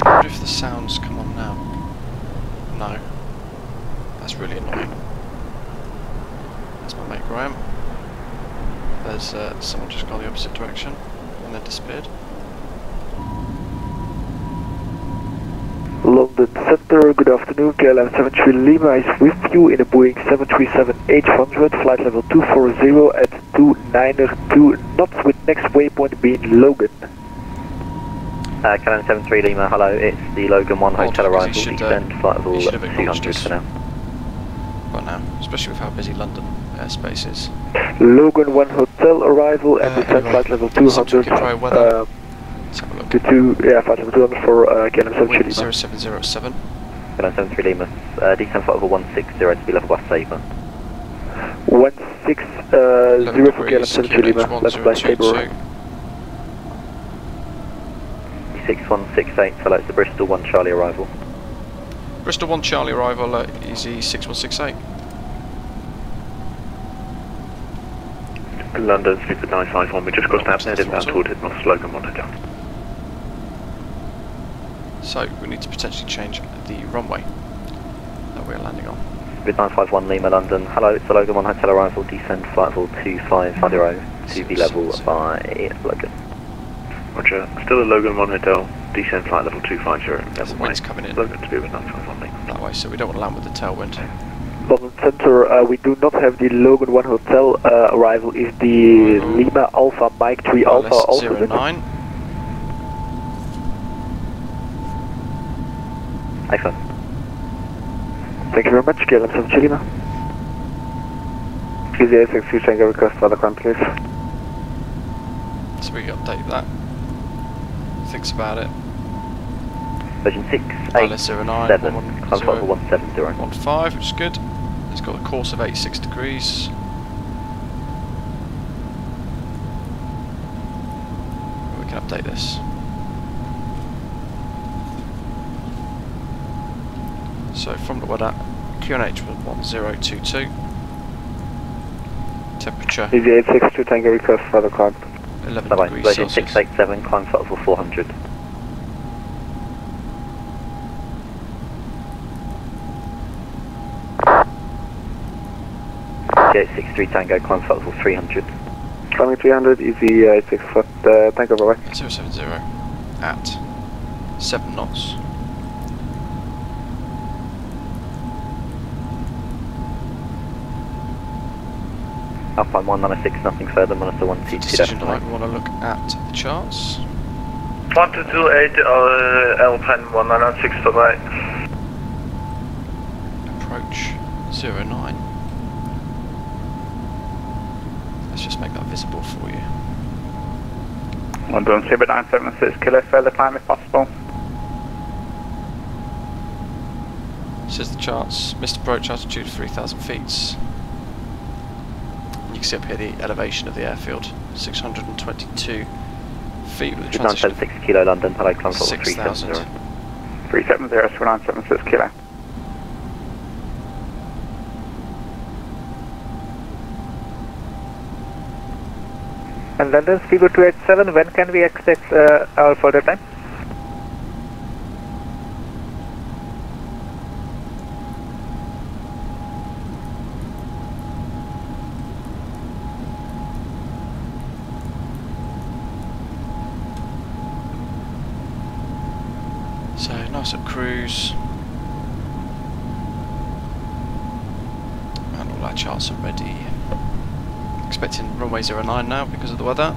I wonder if the sounds come on now. No. That's really annoying. That's my mate Graham. There's uh, someone just gone the opposite direction and then disappeared. London Center, good afternoon. KLM 73 Lima is with you in a Boeing 737-800, flight level 240 at 292 knots with next waypoint being Logan. Uh, Canon 73 Lima, hello, it's the Logan 1 Odd, hotel 'cause arrival, he should, uh, flight level he should have acknowledged 200 us. for now. But now, especially with how busy London airspace is. Logan 1 hotel arrival and descent anyway, flight level Subject 200 Pro weather. uh, to two, yeah, flight level 200 for uh, KLM 73 Lima. 0707. Canon 73 Lima, uh, descend flight level 160 to be level by Sabre. 160 uh, zero for KLM degrees, 73 Lima, left by Sabre. 1022. 6168, hello, it's the Bristol 1 Charlie arrival. Bristol 1 Charlie arrival uh, at easy 6168. London, Sleaford 951, we just crossed Abnett, inbound toward Hidmos, Logan 1 Hotel. So we need to potentially change the runway that we're landing on. With 951 Lima London, hello, it's the Logan 1 hotel arrival, descend flight level 250 to be level by Logan. Roger, still at Logan 1 Hotel, descend flight level 250, level wind's by coming in. Logan to be with 951 Lima. That way, so we don't want to land with the tailwind. London Center, uh, we do not have the Logan 1 hotel uh, arrival. Is the Lima Alpha Mike 3 Alpha Pilot also good? 09. iPhone. Thank you very much, KLM 73 Lima. Easy 86 Tango request for the climb, please. So we update that. Thinks about it. Version 6, 8, Pilot 09, 7, 110, climb flight level 170. 15, which is good. It's got a course of 86 degrees. We can update this. So from the weather, QNH was 1022. Temperature Easy 862 Tango request for the climb. 11 Bye bye, degrees Celsius. 687, climb flight level 400. J63 Tango, climb flight level 300. Climbing 300, easy uh, 86 foot uh, Tango, bye bye. 070 at 7 knots. Alpine 196, nothing further, monitor 1 CT Decision decimal height, we want to look at the charts. 1228 uh, Alpine 196 for right. Approach 09. Let's just make that visible for you. London Speedbird 976, kilo further climb if possible. Says the charts, missed approach altitude 3000 feet. See up here the elevation of the airfield, 622 feet with a Six transition 976 Kilo London, hello, climb 370. 370, square 976 kilo. And London Speedbird 287, when can we expect uh, our further time? So nice cruise. And all our charts are ready. Expecting runway 09 now because of the weather.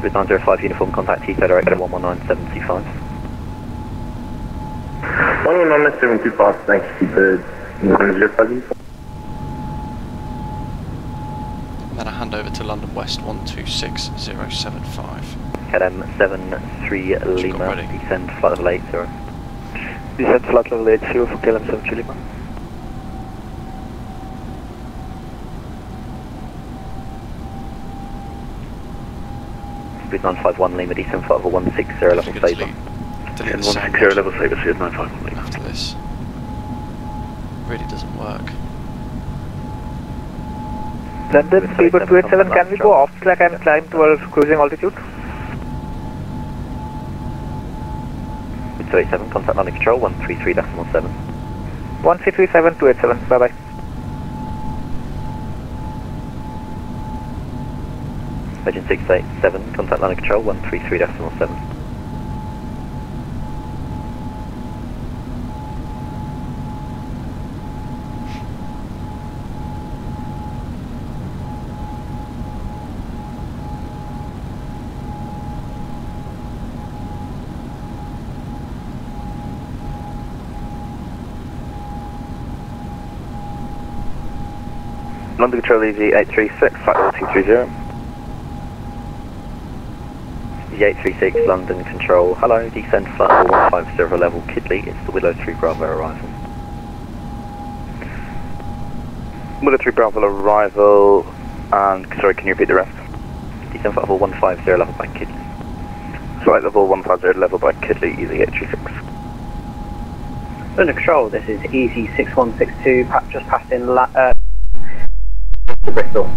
With 905 uniform contact T Federator 11975. 11975, thanks, keep it 105 And then I hand over to London West 126075. KLM 73 Lima, descend flight level 80. Descent flight level 80 for KLM 73 Lima. With 951 Lima, descend flight level 160 level Delete- Sabre. delete the 160 mod level Sabre, see 951 Lima. After this. Really doesn't work. London Speedbird 287, can we go off track and climb towards cruising altitude? With 287, contact landing control 133.7. 1337 287, bye bye. Virgin 687, contact landing control 133.7. London Control Easy 836, flight level 230. The 836 London Control, hello, descend flight level 150 level Kidley, it's the Willow 3 Bravo arrival. Willow Military Bravo arrival, and sorry, can you repeat the rest? Descend flight level 150 level by Kidley. Flight level 150 level by Kidley, Easy 836. Under control, this is Easy 6162, pa- just passing uh, to Bristol.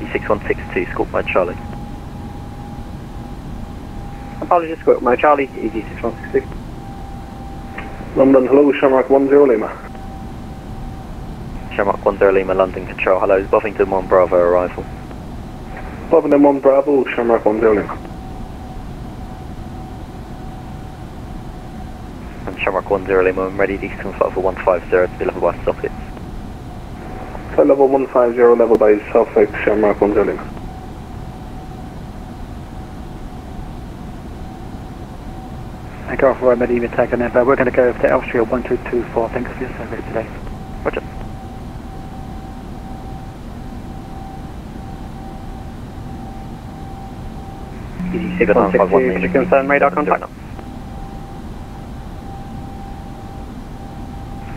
E6162, Squawk by Charlie. Apologies, Squawk, my Charlie, Easy 6162. London, hello, Shamrock 10 Lima. Shamrock 10 Lima, London Control, hello, Buffington 1 Bravo arrival. Buffington 1 Bravo, Shamrock 10 Lima. And Shamrock 10 Lima, I'm ready, descend flight level 150 to be level by sockets. Flight level 150, level by Suffolk, Shamrock 10 Lima. Thank you for Medina taking in, but we're going to go over to Austria 1224. Thanks for your service today. Roger. Easy 6162, could confirm radar contact?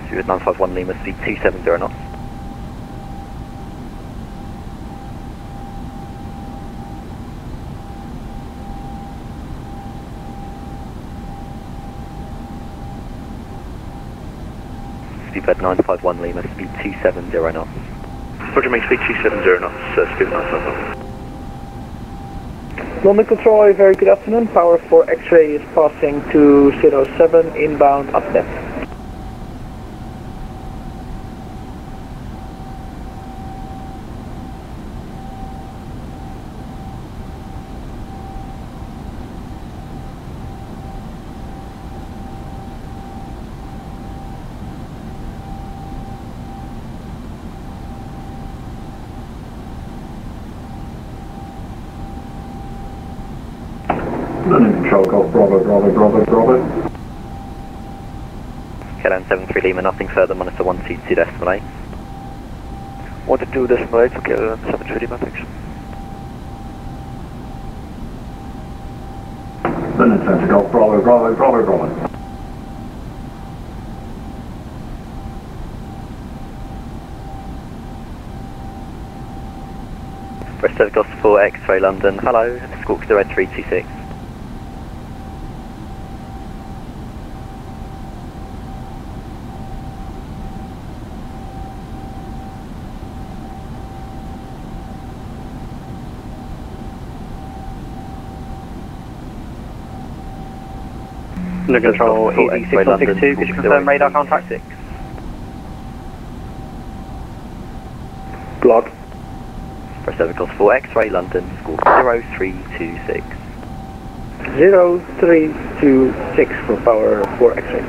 Stuart 951 Lima, speed 270 knots. Speedbird 951 Lima, speed 270 knots. Roger, make speed 270 knots, uh, speed 951. London Control, very good afternoon. Power for X-ray is passing to 07 inbound up depth. Lima, nothing further, monitor 122 decimal 8. 122 decimal 8 for KLM 73 Lima, thanks. London Golf Bravo, Bravo, Bravo, Bravo. Bristol Gospel X-ray London, hello, Squawk 0326. London Control, easy 6162, could you confirm radar contact? six. Block. Bristol Gospel X-ray London, Squawk 0326. 0326 for power 4 X-ray.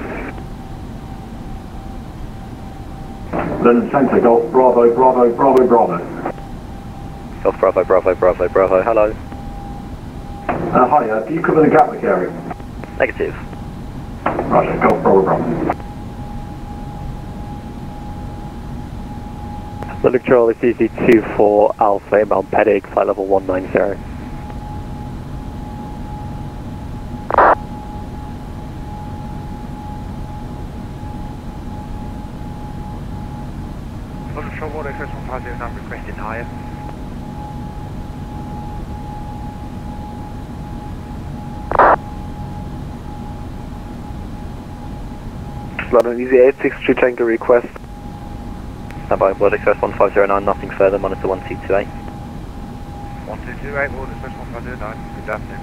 London Centre, Golf Bravo, Bravo, Bravo, Bravo. Golf Bravo, Bravo, Bravo, Bravo, hello. Uh, hi, uh, do you cover the Gatwick area? Negative. Roger, Golf Bravo, Bravo. London Control is easy 24 Alpha inbound Pedig, flight level 190. London Control, World Express 150, requesting higher. London Easy 863 Tango request. Standby, World Express 1509, nothing further, monitor 1228. 1228, World Express 1509, good afternoon.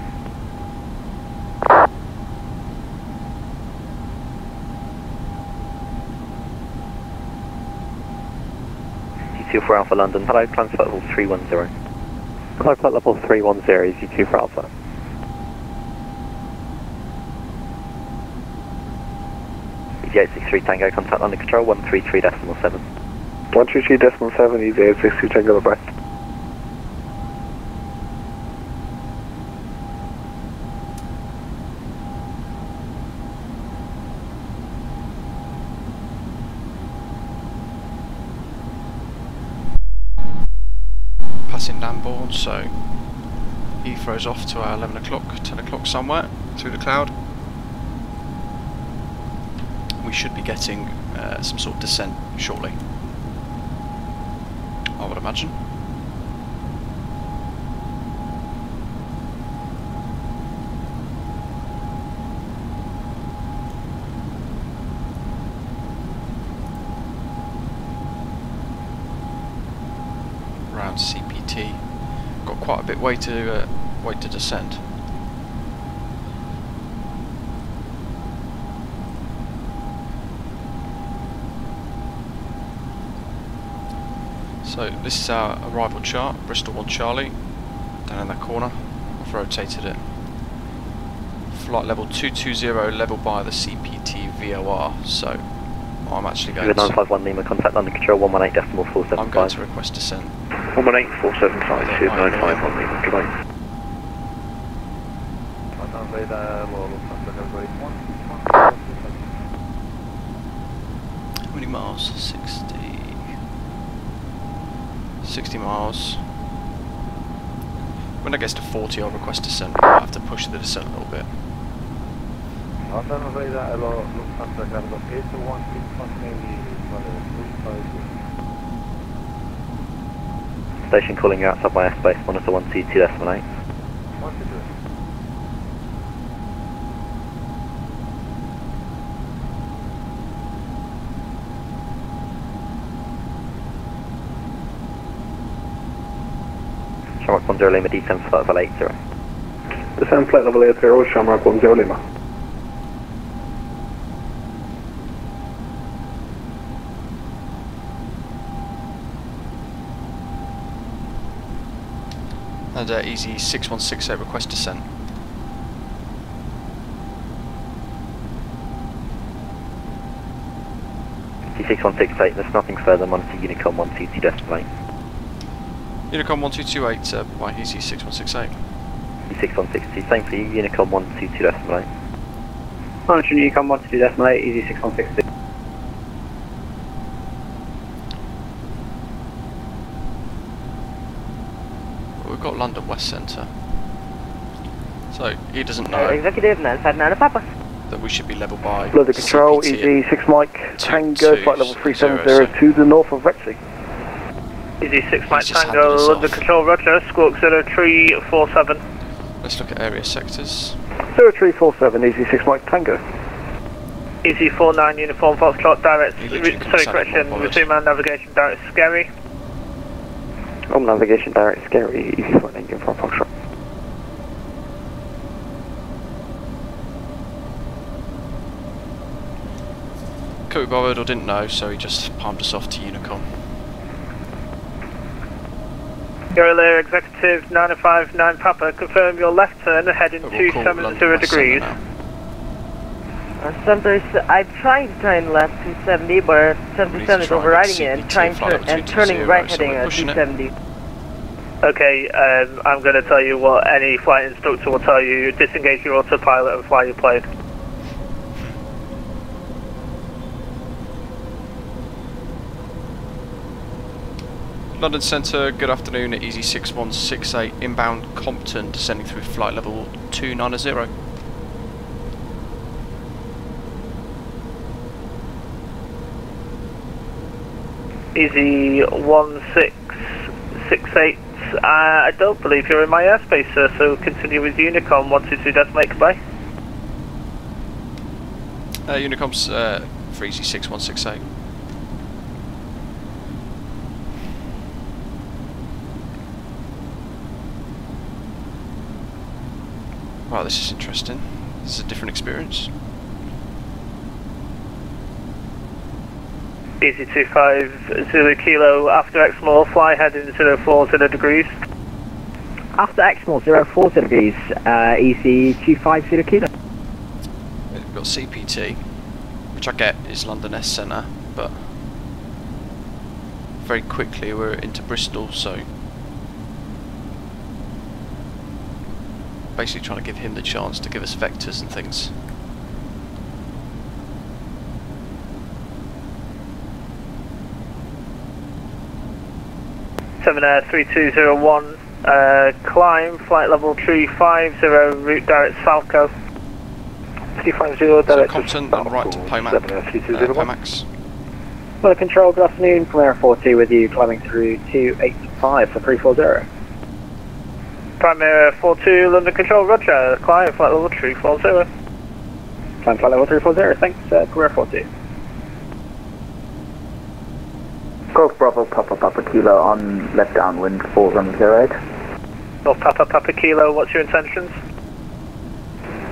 T2 for Alpha London, hello, climb flight level 310. Climb flight level 310, easy 2 for Alpha. Easy 863 Tango, contact London Control 133 decimal 7. 133 decimal 7, Easy 863 Tango, bye. Passing Lambourne, so Heathrow's off to our 11 o'clock, 10 o'clock somewhere through the cloud. We should be getting uh, some sort of descent shortly. I would imagine. Around CPT. Got quite a bit way to uh, to descend. So this is our arrival chart, Bristol 1 Charlie, down in that corner. I've rotated it. Flight level 220 level by the CPT VOR, so I'm actually going With to, 951 Lima, contact London Control 118 decimal 475. I'm going to request descent. 118 475 to 951 Lima, goodbye. How many miles? 60. 60 miles. When it gets to 40 I'll request descent. I'll have to push the descent a little bit. Station calling you outside my airspace, monitor 122 decimal 8. Shamrock 10 Lima D10 flight level 80. Descend flight level 80, Shamrock 10 Lima. And uh, easy 6168 request descent. T6168, there's nothing further, monitor Unicom 122 decimal 8. Unicom 1228 uh, by easy 6168. 6160. Same for you, Unicom 122 decimal 8. Monitor Unicom 122 decimal 8, easy 6160. We've got London West Centre. So he doesn't Uh, know executive 959 Papa. that we should be level by London Control, CPT Easy 6 Mike, Tango, flight level 370 to the north of Rexley. Easy 6 Mike Tango, handed us London off. Control, Roger, Squawk 0347. Let's look at area sectors. 0347, Easy 6 Mike Tango. Easy 49 Uniform Fox Foxtrot, direct, He literally re- couldn't sorry, say correction, more for us. resume our navigation, direct, scary. Home navigation direct scary, easy 49 Uniform Foxtrot. Could be bothered or didn't know, so he just palmed us off to Unicom. Gorilla Executive 959 Papa, confirm your left turn ahead call 270 degrees. Uh, Sometimes I'm trying to turn left 270, but 77 is overriding it and trying to level and turning right heading at pushing it. 270. Okay, um, I'm going to tell you what any flight instructor will tell you. Disengage your autopilot and fly your plane. London Centre, good afternoon Easy 6168, inbound Compton, descending through flight level 290. Easy 1668. Uh, I don't believe you're in my airspace, sir, so continue with Unicom 122 decimal 8 goodbye. Uh, Unicom's uh, for Easy 6168. Wow, this is interesting. This is a different experience. Easy 25 Zulu Kilo after Exmoor, fly heading 040 degrees. After Exmoor 040 degrees, uh, easy 250 kilo. We've got CPT, which I get is London S Centre, but very quickly we're into Bristol, so basically trying to give him the chance to give us vectors and things. Seven Air 3201, uh, climb, flight level 350, route direct Falco. 350 So direct Compton and right to Pomac, uh, Pomax. London Control, good afternoon, from Air 40 with you, climbing through 285 for 340. Primary 42, London Control, Roger, climb, flight level 340. Climb flight level 340, thanks, uh, Career 40. Golf Bravo Papa Papa Kilo on left downwind 408. North Papa Papa Kilo, what's your intentions?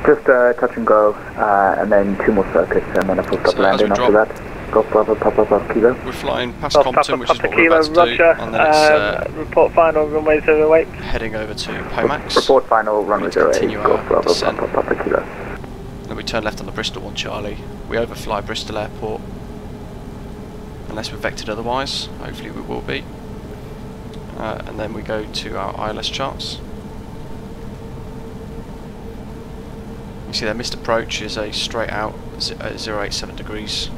Just uh, touch and go, uh, and then two more circuits, and then a full stop So landing after drop- that. Golf Bravo Papa Papa Kilo. We're flying past North Compton, Papa which is Papa what we're Kilo, about to do, Roger, and then it's uh, um, report final, runway 08. heading over to Pomax. Report final, runway We 08, Golf Bravo descent. Papa Papa Kilo. Then we turn left on the Bristol one, Charlie. We overfly Bristol Airport. Unless we're vectored otherwise. Hopefully we will be. Uh, and then we go to our ILS charts. You see there, missed approach is a straight out z- uh, 087 degrees.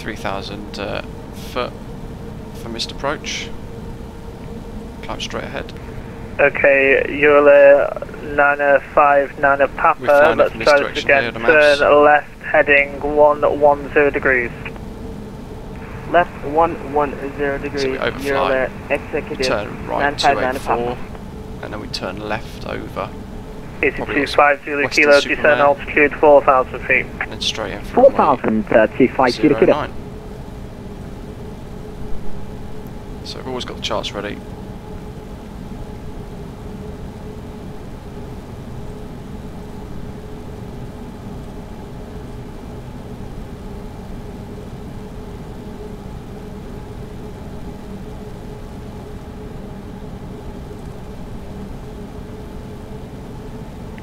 3000 uh, foot for missed approach. Climb straight ahead. Okay, you're uh, Nana 5, Nana We're Papa, flying let's try this direction again, here, the mouse. turn left, heading 110 degrees. Left 110 degrees. So we overfly, You're executive turn right 959 284, Papa. and then we turn left over, Easy Probably 25 Zulu Kilo, Superman. descend altitude 4,000 feet. and then straight in for runway 4000 250 kilo. 09. So we've always got the charts ready.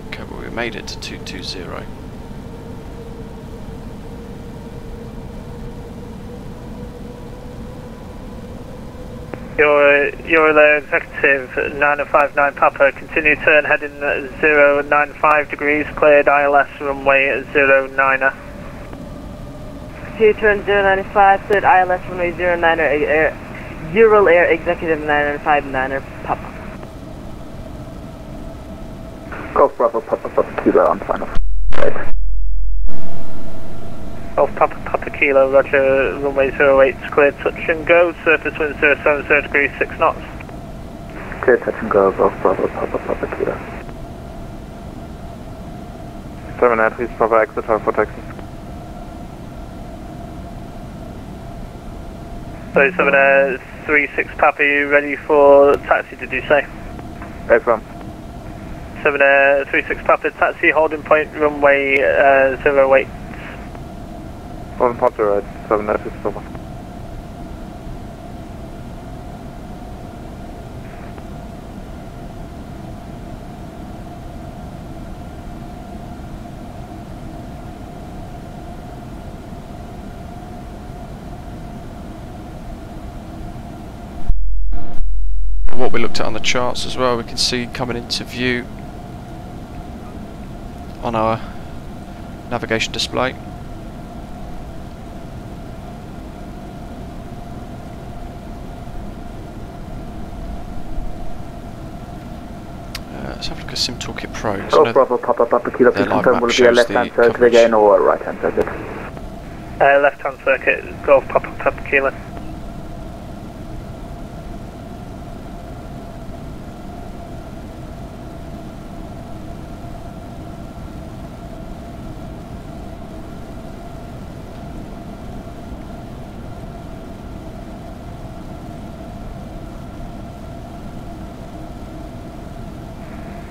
Okay, well we made it to 220. You're Uh, Eurolair Executive 9059 Papa, continue turn heading 095 degrees, cleared ILS runway 09er. Two turn 095, cleared ILS runway 09er, air, Ural Air Executive 959er, Papa. Golf Bravo Papa Papa Kilo on final. Golf Papa Papa Kilo, roger, runway 08, cleared touch and go, surface wind 070 degrees, 6 knots. Clear touch and go, Golf Bravo Papa Papa Kilo. 7 entries, proper exit for taxi. So 7 uh, 36 Papa, you ready for taxi, did you say? Affirm. 7 uh, 36 Papa, taxi, holding point, runway uh, 08. On Potter right, 7 entries, proper. What we looked at on the charts as well, we can see coming into view on our navigation display. Uh, let's have a look at Sim Toolkit Pro. 'cause I Golf know Bravo Papa Papa Kilo, their please confirm will be a left hand circuit again or a right hand circuit? Uh, left hand circuit, Golf Papa Papa Kilo.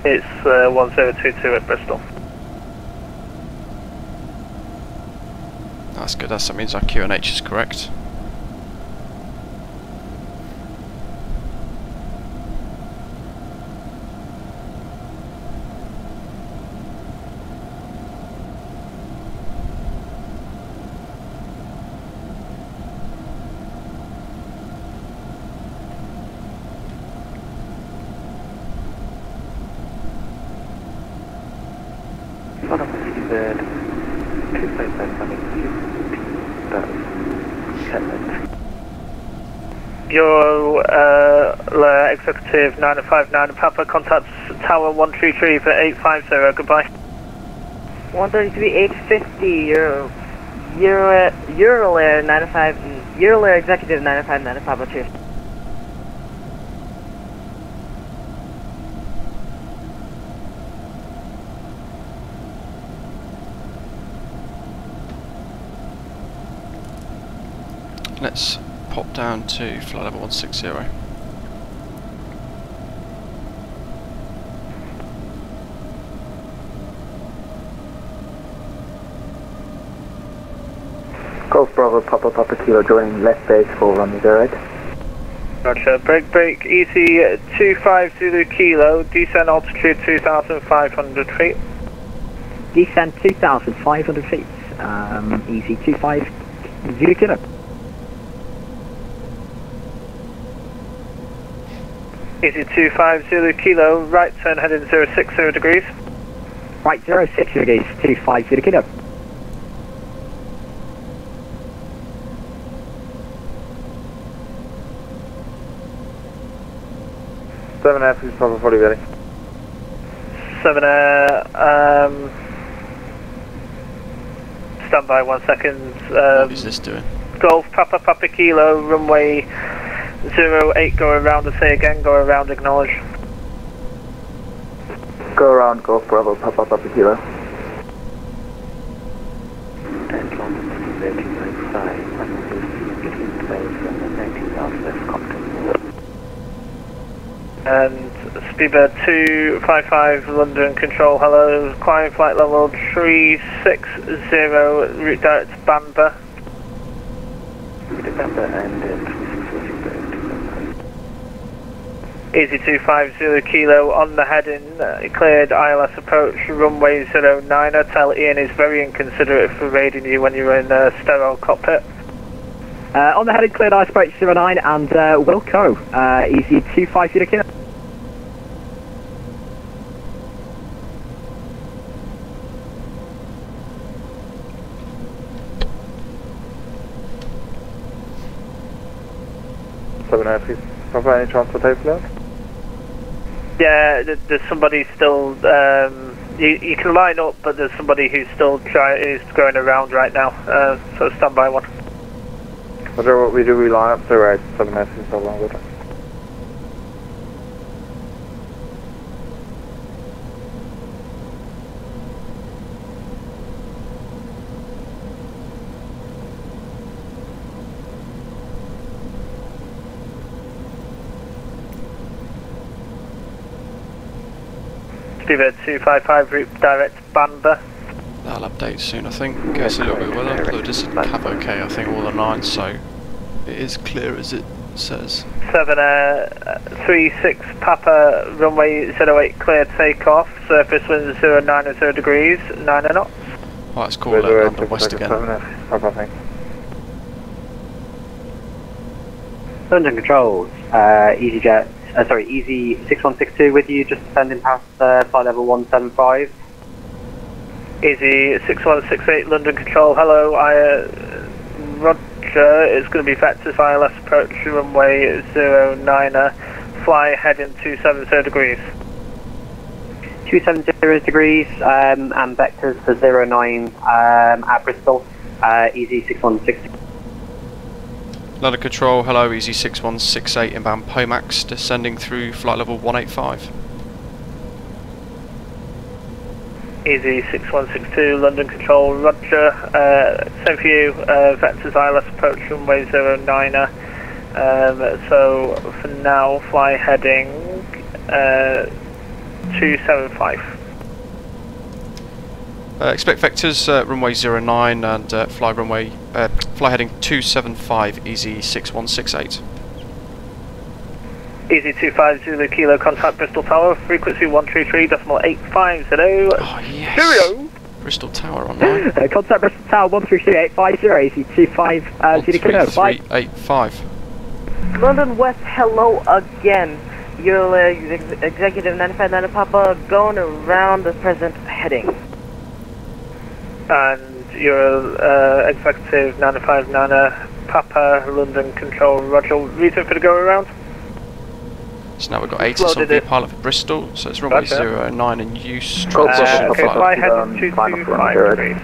It's uh, 1022 at Bristol. That's good, that means our QNH is correct. Euro uh, Executive 959 Papa contacts Tower 133 for 850, goodbye. 133 850 Euro Euro Ural Air 95 Ural Air Executive 959 Papa. Let's pop down to flight level 160. Golf Bravo Papa Papa Kilo joining left base for runway 08. Roger, break break, EC 25 Zulu Kilo, descent altitude 2,500 feet. Descent 2,500 feet. Um, easy 25 zero kilo. EC 25 Zulu Kilo, right turn heading 060 degrees. Right, 06 degrees, 250 kilo. Seven entries, proper 40 ready. 7 Air, um, stand by one second. Um, what is this doing? Golf Papa Papa Kilo, runway 08, go around and say again, go around, acknowledge. Go around Golf Bravo Papa Papa Kilo. And Speedbird 255 London Control, hello, climb flight level 360, route direct to Bamber. Easy 250 kilo on the heading, uh, cleared ILS approach, runway 09er. Tell Ian is very inconsiderate for raiding you when you're in a sterile cockpit. Uh, on the heading cleared, I spoke 09 and uh, Wilco. Uh, easy 25 Zulu Kilo. Seven F, Papa, any transport left? Yeah, there's somebody still. Um, you, you can line up, but there's somebody who's still try who's going around right now. Uh, so stand by one. Whatever what we do, we line up, so right, seven so long with it. Speedbird 255 route direct Bamber. That'll update soon, I think. Gets a little bit well uploaded. It's CAVOK, I think, all the nine, so it is clear as it says. 7 uh, 36 Papa runway 08 clear takeoff. Surface wind 090 degrees, 9 knots. Right, let's call it London West again. Papa, thanks. London Controls, uh, EasyJet, uh, sorry, Easy 6162 with you, just descending past uh, flight level 175. Easy 6168 London Control, hello, I, uh, Roger, it's going to be vectors ILS approach runway 09er, fly heading 270 degrees. 270 degrees um, and vectors for 09 um, at Bristol, uh, Easy 6160. Ladder control, hello, easy 6168 inbound Pomax, descending through flight level 185. Easy 6162 London Control, Roger, uh, same for you, uh, vectors ILS approach runway 09er. Um, so for now, fly heading uh, 275. Uh, expect vectors uh, runway 09 and uh, fly runway uh, fly heading 275 easy 6168. Easy 25 Zulu Kilo contact Bristol Tower, frequency 133.850. Oh, yes. Cheerio! Bristol Tower online. Uh, contact Bristol Tower 133850, easy 25 uh, Zulu Kilo. Bye. 3385. London West, hello again. You're uh, ex- Executive 95 Papa going around the present heading. And your uh, executive 95 Nana Papa London Control, Roger, reason for the go around? So now we've got 80 on it. pilot for Bristol, so it's runway Gotcha. 09 in use. Uh, Transition okay, flight fly level- heading 225 degrees.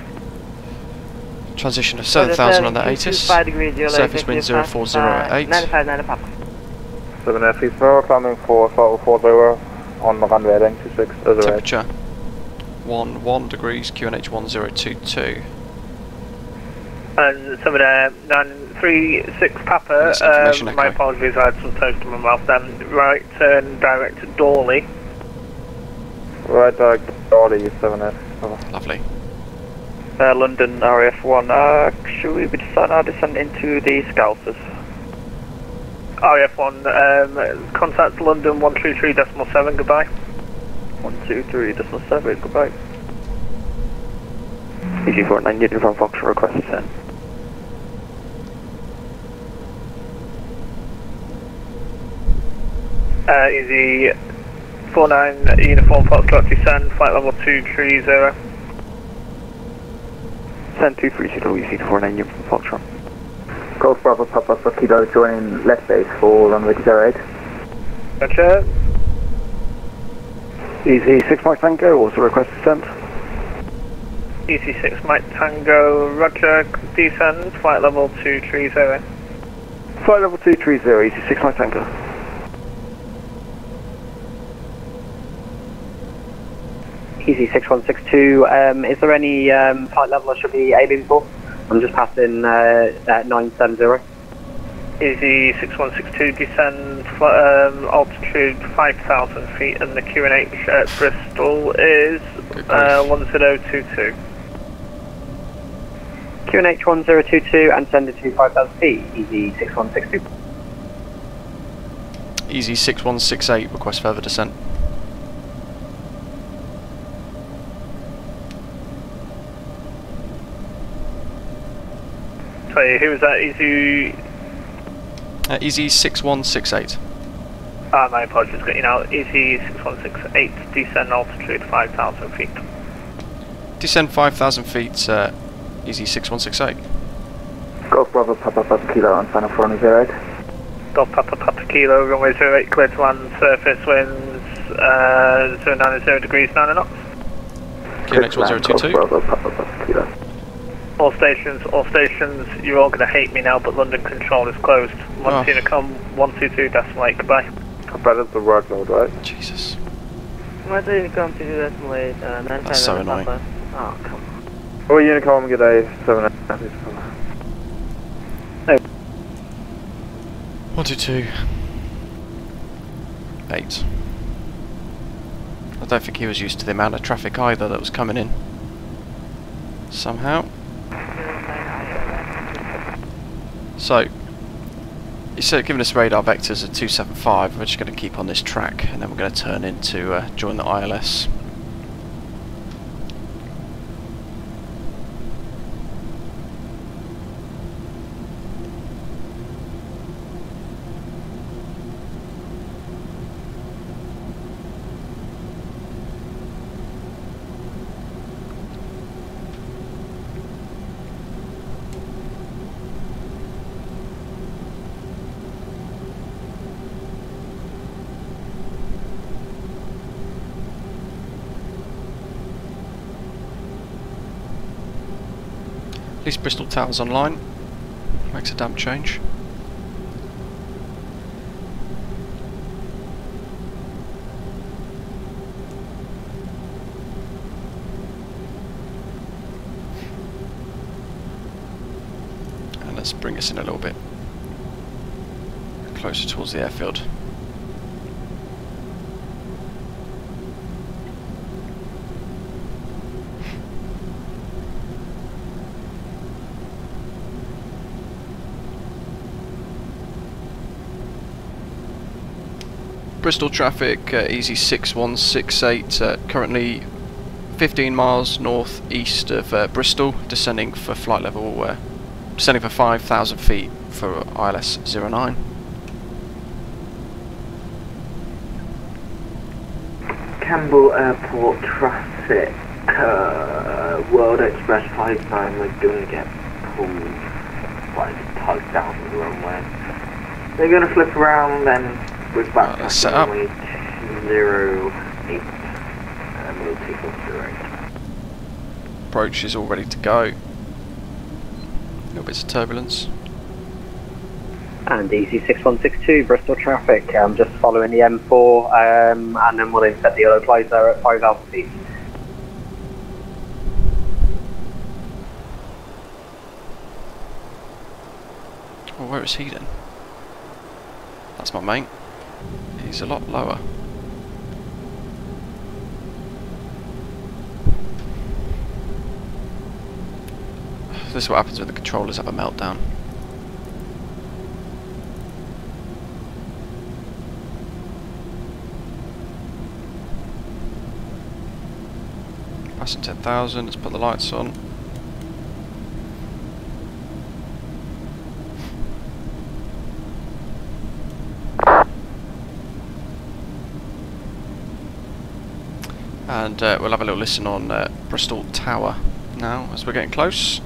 Transition to 7000 on the ATIS. 5 degrees, Surface wind executive 040 at 8. 95 Nana Papa. Seven F, Heathrow, climbing for flight 40 on runway heading 26, as a red. Temperature 1 1 degrees, QNH 1022. And some of the 936 Papa, Yes, information um, my apologies, I had some toast in my mouth then. Right turn direct to Dorley. Right, direct, Orly, seven F. Papa. Lovely. Uh, London RAF1, uh, should we be deciding our descent into the Scousers? RF1, um, contact London 133.7, goodbye. 123.7, goodbye. Easy 49 Newton from Fox request descent. Uh, easy 49 Uniform Foxtrot descend, flight level 230. Send 230, easy 49 Newton from Foxtrot. Golf Bravo Papa for Kilo joining left base for runway 08. Gotcha. Easy 6 Mike Tango, also request descent. EC6 Mike Tango, Roger, descend, flight level 230. Flight level 230, easy 6 Mike Tango. Easy 6162, um, is there any um, flight level I should be aiming for? I'm just passing uh, at 970. Easy 6162 descend, um, altitude 5,000 feet, and the QNH at Bristol is uh, 1022. QNH 1022 and send it to 5000 feet, easy 6162. Easy 6168, request further descent. Sorry, who was that? Easy. Uh, easy 6168. Ah, my apologies. Got you now. Easy 6168. Descend altitude 5,000 feet. Descend 5,000 feet, uh, easy 6168. Golf Bravo Papa Papa Kilo on final 408. Golf Papa Papa Kilo, runway 08, clear to land, surface winds, uh, 090 degrees, 9 knots. QNH 1022. Bravo Papa Papa Kilo. All stations, all stations, you're all going to hate me now, but London Control is closed. One Oh. Unicom, 122 decimal 8, goodbye. That is the work mode, right? Jesus. What did you come to do that late? Uh, 95 That's so Papa. annoying. Oh, come on. Oh, Unicom, good day. 7 122. 8. I don't think he was used to the amount of traffic either that was coming in. Somehow. So, of giving us radar vectors at 275, we're just going to keep on this track and then we're going to turn into uh, join the ILS. At least Bristol Tower's online. Makes a damn change. And let's bring us in a little bit closer towards the airfield. Bristol traffic, uh, easy 6168, uh, currently 15 miles north east of uh, Bristol, descending for flight level, uh, descending for 5,000 feet for ILS 09. Campbell Airport traffic, uh, World Express 59, we're going to get pulled, like tugged down the runway. They're going to flip around and we're back set up. runway 08, and we'll take off the right. Approach is all ready to go. Little bits of turbulence. And easy 6162, Bristol traffic. I'm just following the M4, um, and then we'll set the yellow flight there at 5,000 feet. Oh, where is he then? That's my mate. He's a lot lower. This is what happens when the controllers have a meltdown. Passing 10,000, let's put the lights on. And uh, we'll have a little listen on uh, Bristol Tower now as we're getting close.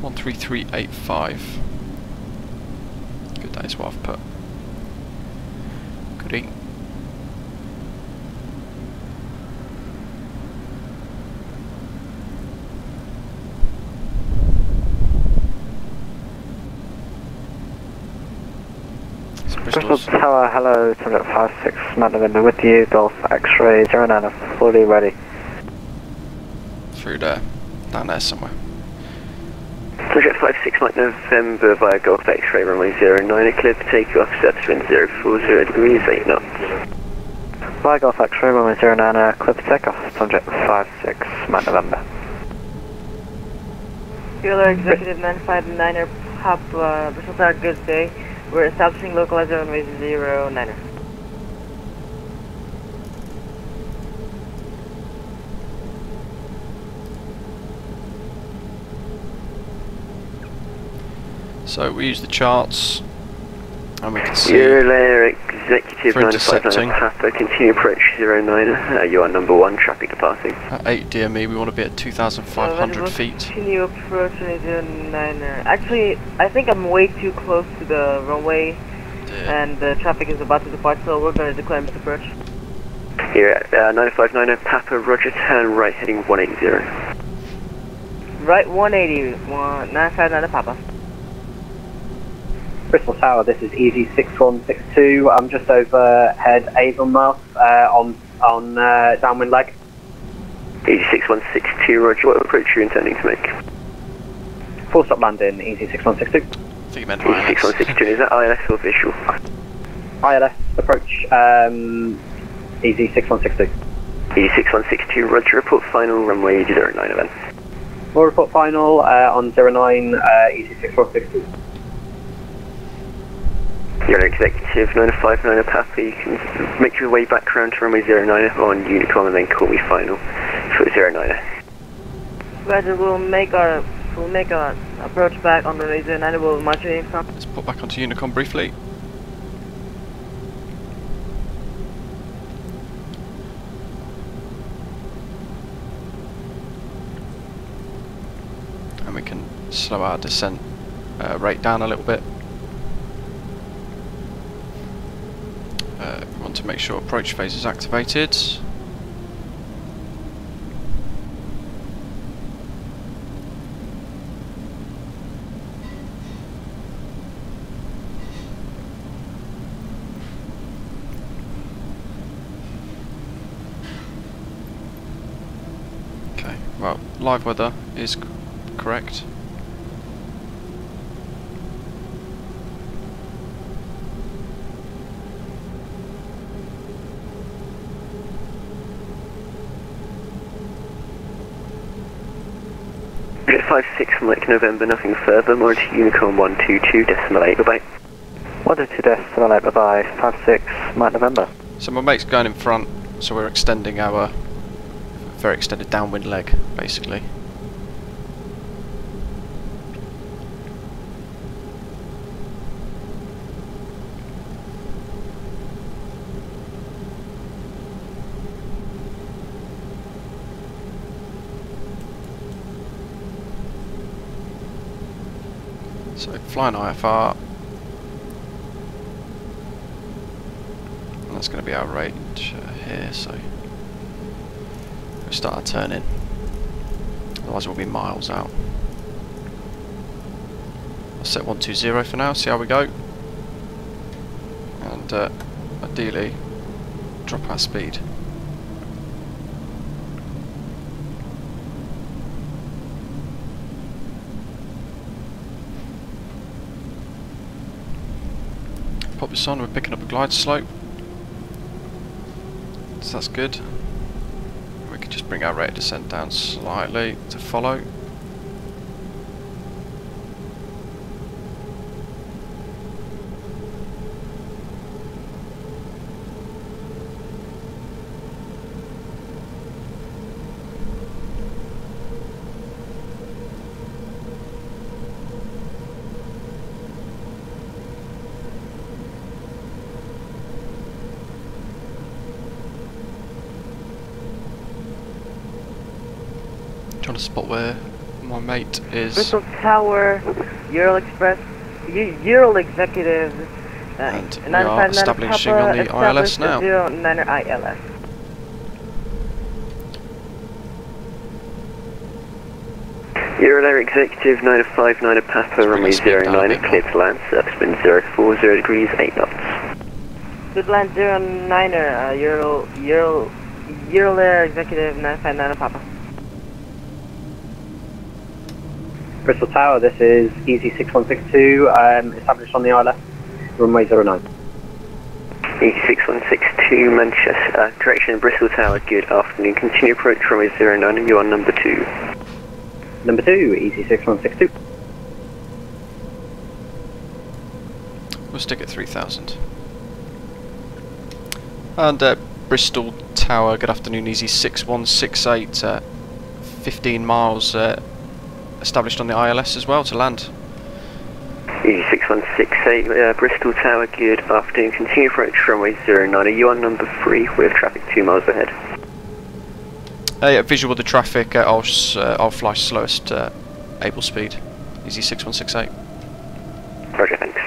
13385. Good, that is what I've put. Goodie. So Bristol Bristol's Tower, hello, 756, November with you, Golf X-ray, 09, fully ready. through there, down there somewhere. Project 56 Mike November via Golf X-ray runway 09, clear for takeoff, steps wind 040 degrees, 8 knots. Fly Golf X-ray, runway 09, uh, clip takeoff, subject 56, Mike November. Bueller Executive 959er Pop, uh, Bristol Tower, good day. We're establishing localizer on Wave 09er. So we use the charts and we can see Eurolayer Executive For 959. Papa, continue approach 09. Uh, you are number one, traffic departing. at 8 DME we want to be at 2,500 feet. Continue approaching the niner. Actually, I think I'm way too close to the runway, and the traffic is about to depart, so we're going to declare misapproach. Here at uh, 959 Papa, roger, turn right heading 180. Right, 180, one, 959 Papa. Bristol Tower, this is Easy 6162. I'm just overhead Avonmouth uh, on on uh, downwind leg. Easy 6162, roger, what approach are you intending to make? Full stop landing, Easy 6162. I think you meant Easy 6162, is that ILS or visual? ILS approach, um, Easy 6162. Easy 6162, roger, report final runway 09 event. More report final uh, on 09, uh, Easy 6162. You're an executive 959 Papa, you can make your way back around to runway 09 on Unicom and then call me final for 09. Roger, we'll make our, we'll make our approach back on the laser, and we'll march in from. Let's put back onto Unicom briefly. And we can slow our descent uh, rate down a little bit. Uh, want to make sure approach phase is activated. Okay, well, live weather is correct. Jet 56 Mike November, nothing further, more to Unicom 122 decimal 8, bye-bye. 122 decimal 8, bye bye. 56, Mike November. So my mate's going in front, so we're extending our very extended downwind leg, basically. So flying IFR. And that's going to be our range uh, here, so we start our turning. Otherwise we'll be miles out. I'll set 120 for now, see how we go. And uh, ideally drop our speed. Pop this on, we're picking up a glide slope. So that's good. We can just bring our rate of descent down slightly to follow. Trying to spot where my mate is. Bristol Tower, Ural Express, U- Ural Executive, uh, And we are establishing Papa, on the ILS now. at 09er ILS. Eurolair Executive 959 Papa, runway 09, clear to land, surface wind 040 degrees, 8 knots. Good line 09er, uh, Ural, Ural, Ural Air Executive 959 Papa. Bristol Tower, this is Easy 6162, um, established on the island, runway 09. Easy 6162 Manchester, uh, direction Bristol Tower, good afternoon. Continue approach runway 09 and you are number 2. Number 2, Easy 6162. We'll stick at 3000. And uh, Bristol Tower, good afternoon, easy 6168, uh, 15 miles uh, established on the ILS as well to land. Easy 6168, uh, Bristol Tower, good afternoon. Continue approach runway 09. Are you on number 3 with traffic 2 miles ahead? Uh, yeah, visual with the traffic. Uh, I'll s- uh, I'll fly slowest uh, able speed. Easy six one six eight. Roger, thanks.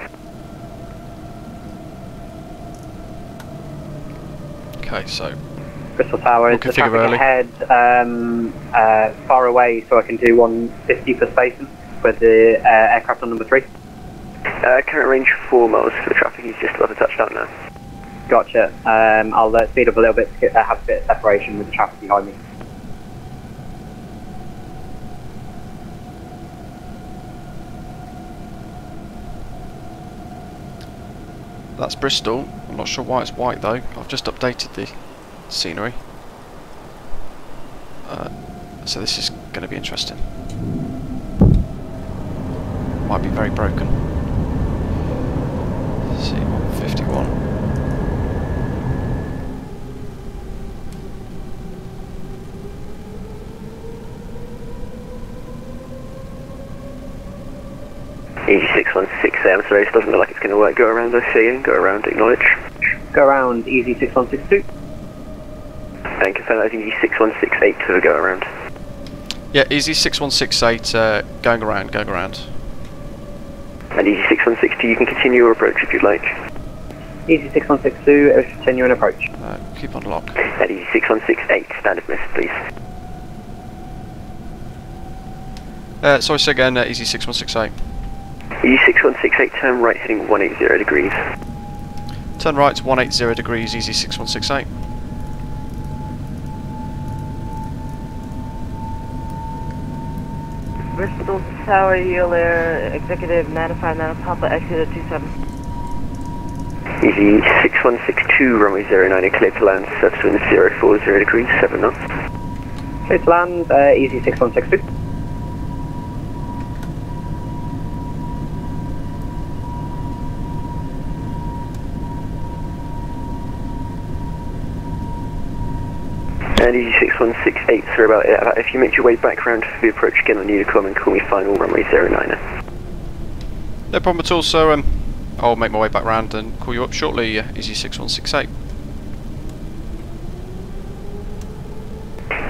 Okay, so Bristol Tower, is We'll the traffic early. ahead um, uh, far away so I can do 150 for spacing with the uh, aircraft on number 3? Uh, current range 4 miles for the traffic. He's just about to touch down now. Gotcha. Um, I'll uh, speed up a little bit to get, uh, have a bit of separation with the traffic behind me. that's Bristol. I'm not sure why it's white though. I've just updated the scenery. Uh, so this is going to be interesting. Might be very broken. C151. Easy 616, I'm sorry, this doesn't look like it's going to work. Go around, I see you. Go around, acknowledge. Go around, easy 6162 and confirm that was 6168 to go around. Yeah, EZ6168 uh, going around, going around. And EZ6162, you can continue your approach if you'd like. EZ6162, continue an approach. Uh, keep on lock. And EZ6168, standard miss, please. Uh, sorry, say again, uh, six one six eight. Easy 6168, turn right heading 180 degrees. Turn right 180 degrees, easy 6168. Tower, Euler, Executive 959 Papa, exit at 27. Easy 6162, runway 09, clear to land, surface wind 040 degrees, 7 knots. Clear to land, uh, easy 6162. And easy 6168, sorry about it. Uh, If you make your way back round for the approach again on Unicom and call me final runway 09. No problem at all, so um, I'll make my way back round and call you up shortly, uh, easy 6168.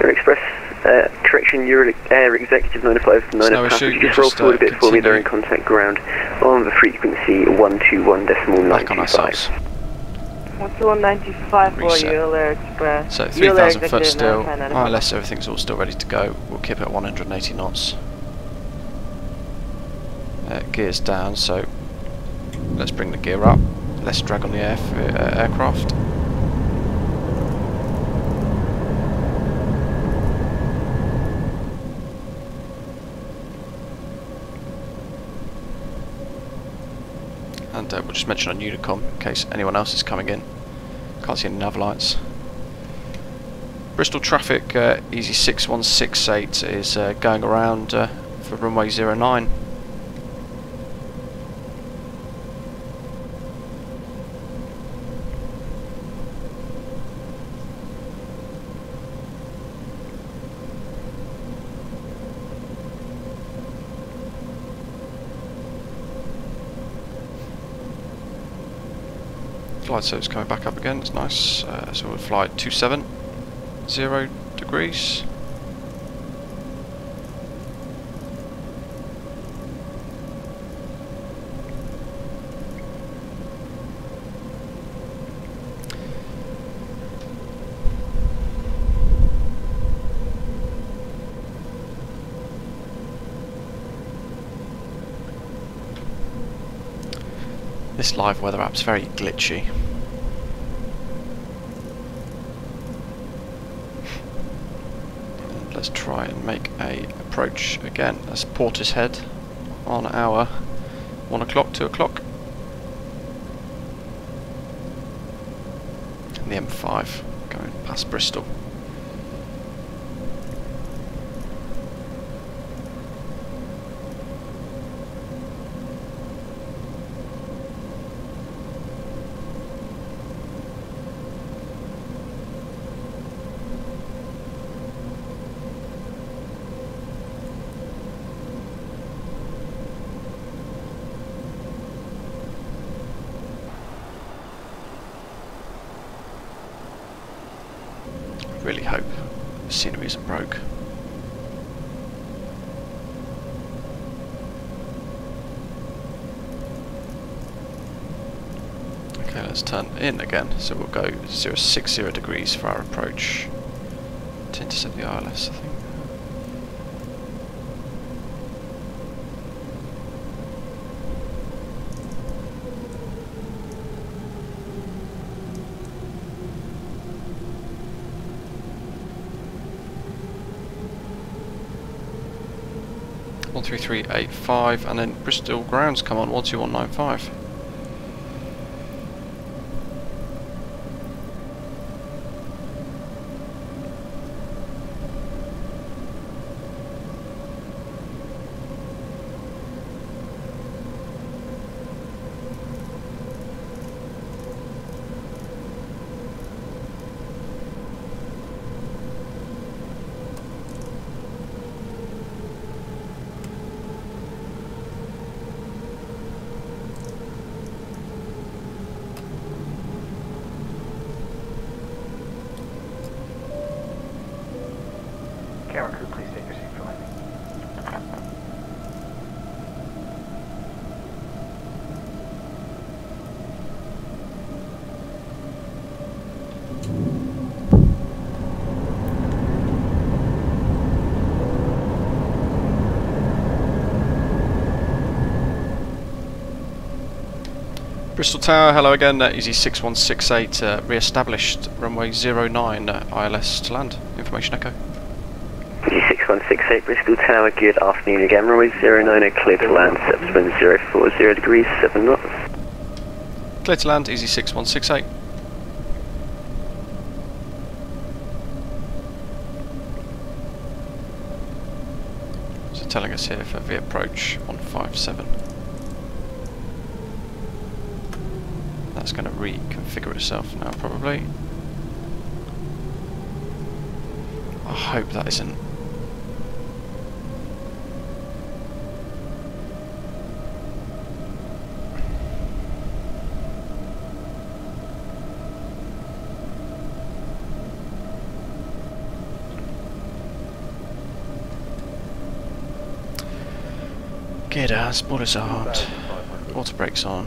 Air Express, uh, correction, Euro Air Executive 959 no passenger. issue, Just you roll forward uh, a bit for me, they're in contact ground on the frequency 121.925. Ourselves. 12195 for. Euler Express. So Euler 3,000 foot still, 959 more or less everything's all still ready to go. We'll keep it at 180 knots. Uh, gears down, so let's bring the gear up. Less drag on the air, uh, aircraft. And uh, we'll just mention on Unicom in case anyone else is coming in. Can't see any nav lights. Bristol traffic, uh, easy 6168 is uh, going around uh, for runway 09. Glide it's coming back up again, it's nice. Uh, so we'll fly at 27, 0 degrees. This live weather app's very glitchy. And let's try and make a approach again. That's Portishead on our one o'clock, two o'clock. And the M5 going past Bristol. In again. So we'll go 060 degrees for our approach to intercept the ILS, I think. One three three eight five, and then Bristol grounds come on one two one nine five. Bristol Tower, hello again, uh, Easy 6168, uh, re-established runway 09 uh, ILS to land. Information echo. 6168 Bristol Tower, good afternoon again. Runway 09 clear to land, subsequent 040 degrees, 7 knots. Clear to land, Easy 6168. So telling us here for the approach 157. That's going to reconfigure itself now probably. I hope that isn't Gear down, spoilers are. Auto brakes on.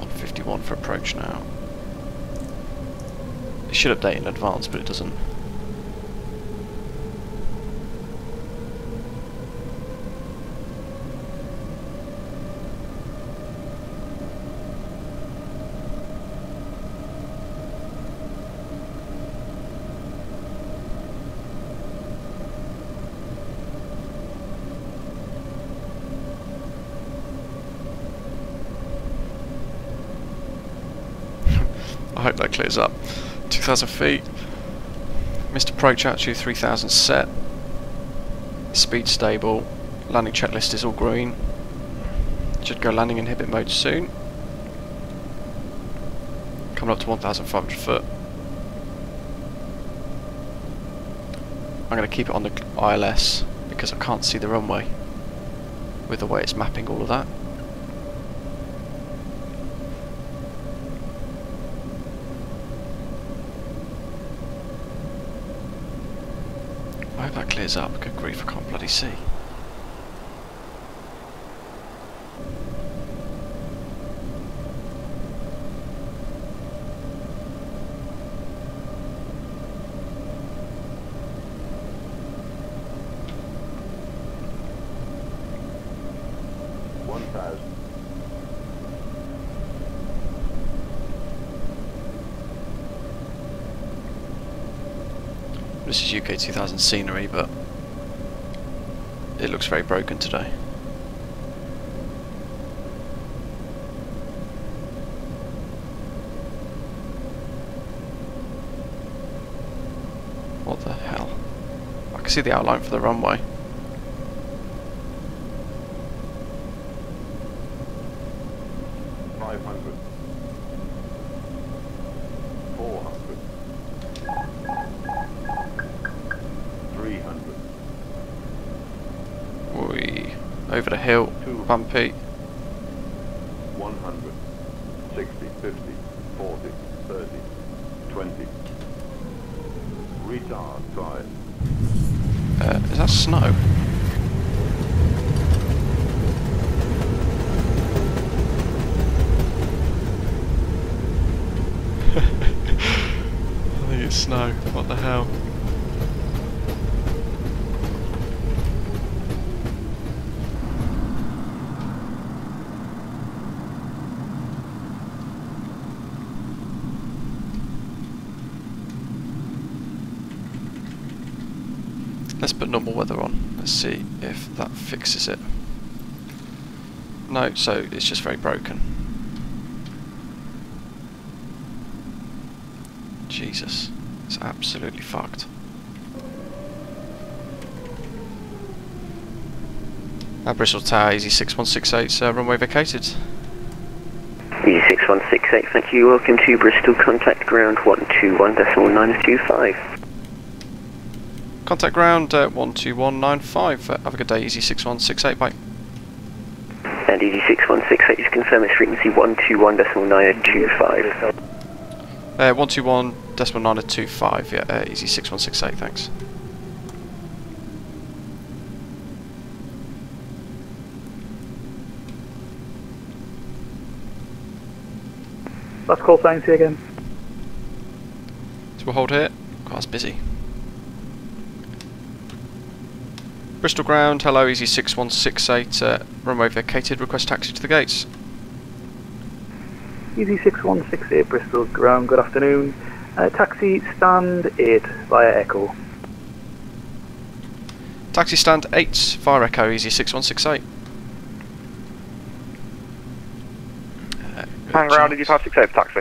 151 for approach now. It should update in advance, but it doesn't. I hope that clears up. 2,000 feet. Missed approach altitude 3,000 set. Speed stable. Landing checklist is all green. Should go landing inhibit mode soon. Coming up to 1,500 foot. I'm going to keep it on the ILS because I can't see the runway with the way it's mapping all of that. I hope that clears up. Good grief, I can't bloody see. One thousand. This is UK 2000 scenery, but looks very broken today. What the hell? I can see the outline for the runway. Five hundred. Four hundred. Three hundred. We over the hill, bumpy. 100, 60, 50, 40, 30, 20. Retard 5. Uh, is that snow? I think it's snow. What the hell? Let's put normal weather on. Let's see if that fixes it. No, so it's just very broken. Jesus, it's absolutely fucked. Uh, Bristol Tower, easy 6168, uh, runway vacated. Easy 6168, thank you. Welcome to Bristol. Contact ground 121.925. Contact ground uh, 12195. Uh, have a good day, easy 6168, bye. And Easy 6168, just confirm its frequency 121.925. Uh, 121.925, yeah, uh, easy 6168, thanks. That's call sign, see you again. So we'll hold here. God, it's busy. Bristol ground, hello, easy 6168, uh, runway vacated, request taxi to the gates. Easy 6168 Bristol ground, good afternoon. Uh, taxi stand 8 via Echo. Taxi stand 8, fire echo, easy 6168. Hang around, did you pass 68 taxi?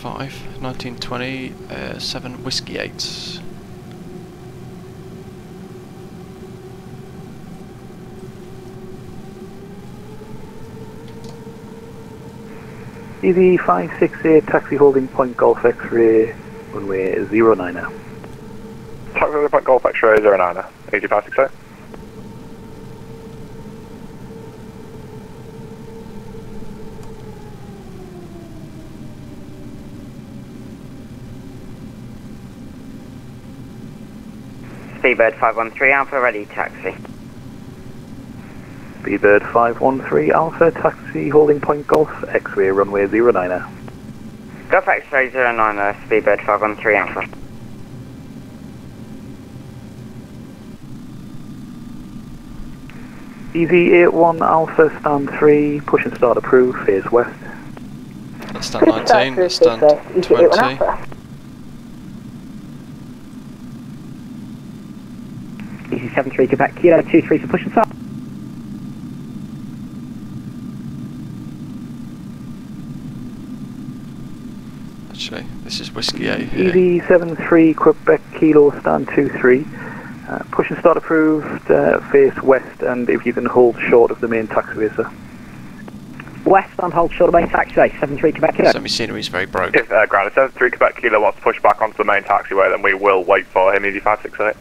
5, 1920, uh, 7, whiskey 8. Easy 568 taxi holding point Golf X-ray runway 09er. Taxi holding point Golf X-ray 09er. Easy pass 68. Speedbird 513 Alpha, ready taxi. Speedbird 513 Alpha taxi holding point Golf X-ray runway 09er. Golf X-ray 09, uh, Speedbird 513 Alpha. Easy 81 Alpha stand 3 push and start approved phase west. Stand 19, stand 20. Easy 73 Quebec Kilo 23 for push and start. actually. This is Whiskey A here. EV73 Quebec Kilo Stand 23. Uh, push and start approved, uh, face west, and if you can hold short of the main taxiway, sir. West and hold short of main taxiway, 73 Quebec Kilo. Semi scenery is very broken. If uh, Granite 73 Quebec Kilo wants to push back onto the main taxiway, then we will wait for him, EV568.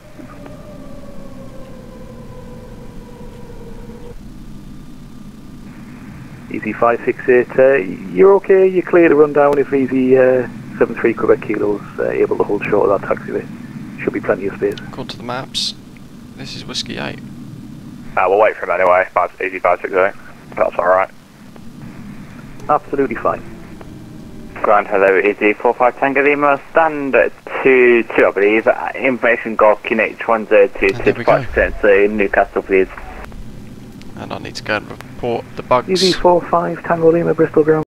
EZ568, uh, you're okay, you're clear to run down if easy uh, seven three Quebec Kilo's uh, able to hold short of that taxiway. Should be plenty of space. According to the maps, this is Whiskey 8. Uh, we'll wait for him anyway, Five easy five six eight. That's alright. Absolutely fine. Grand hello, Izzy. 45 Tango Lima, stand at 2 2, I believe. Uh, information Golf Connect 102 to 5%, so Newcastle, please. And I need to go and report the bugs. Easy 45 Tango Lima Bristol ground.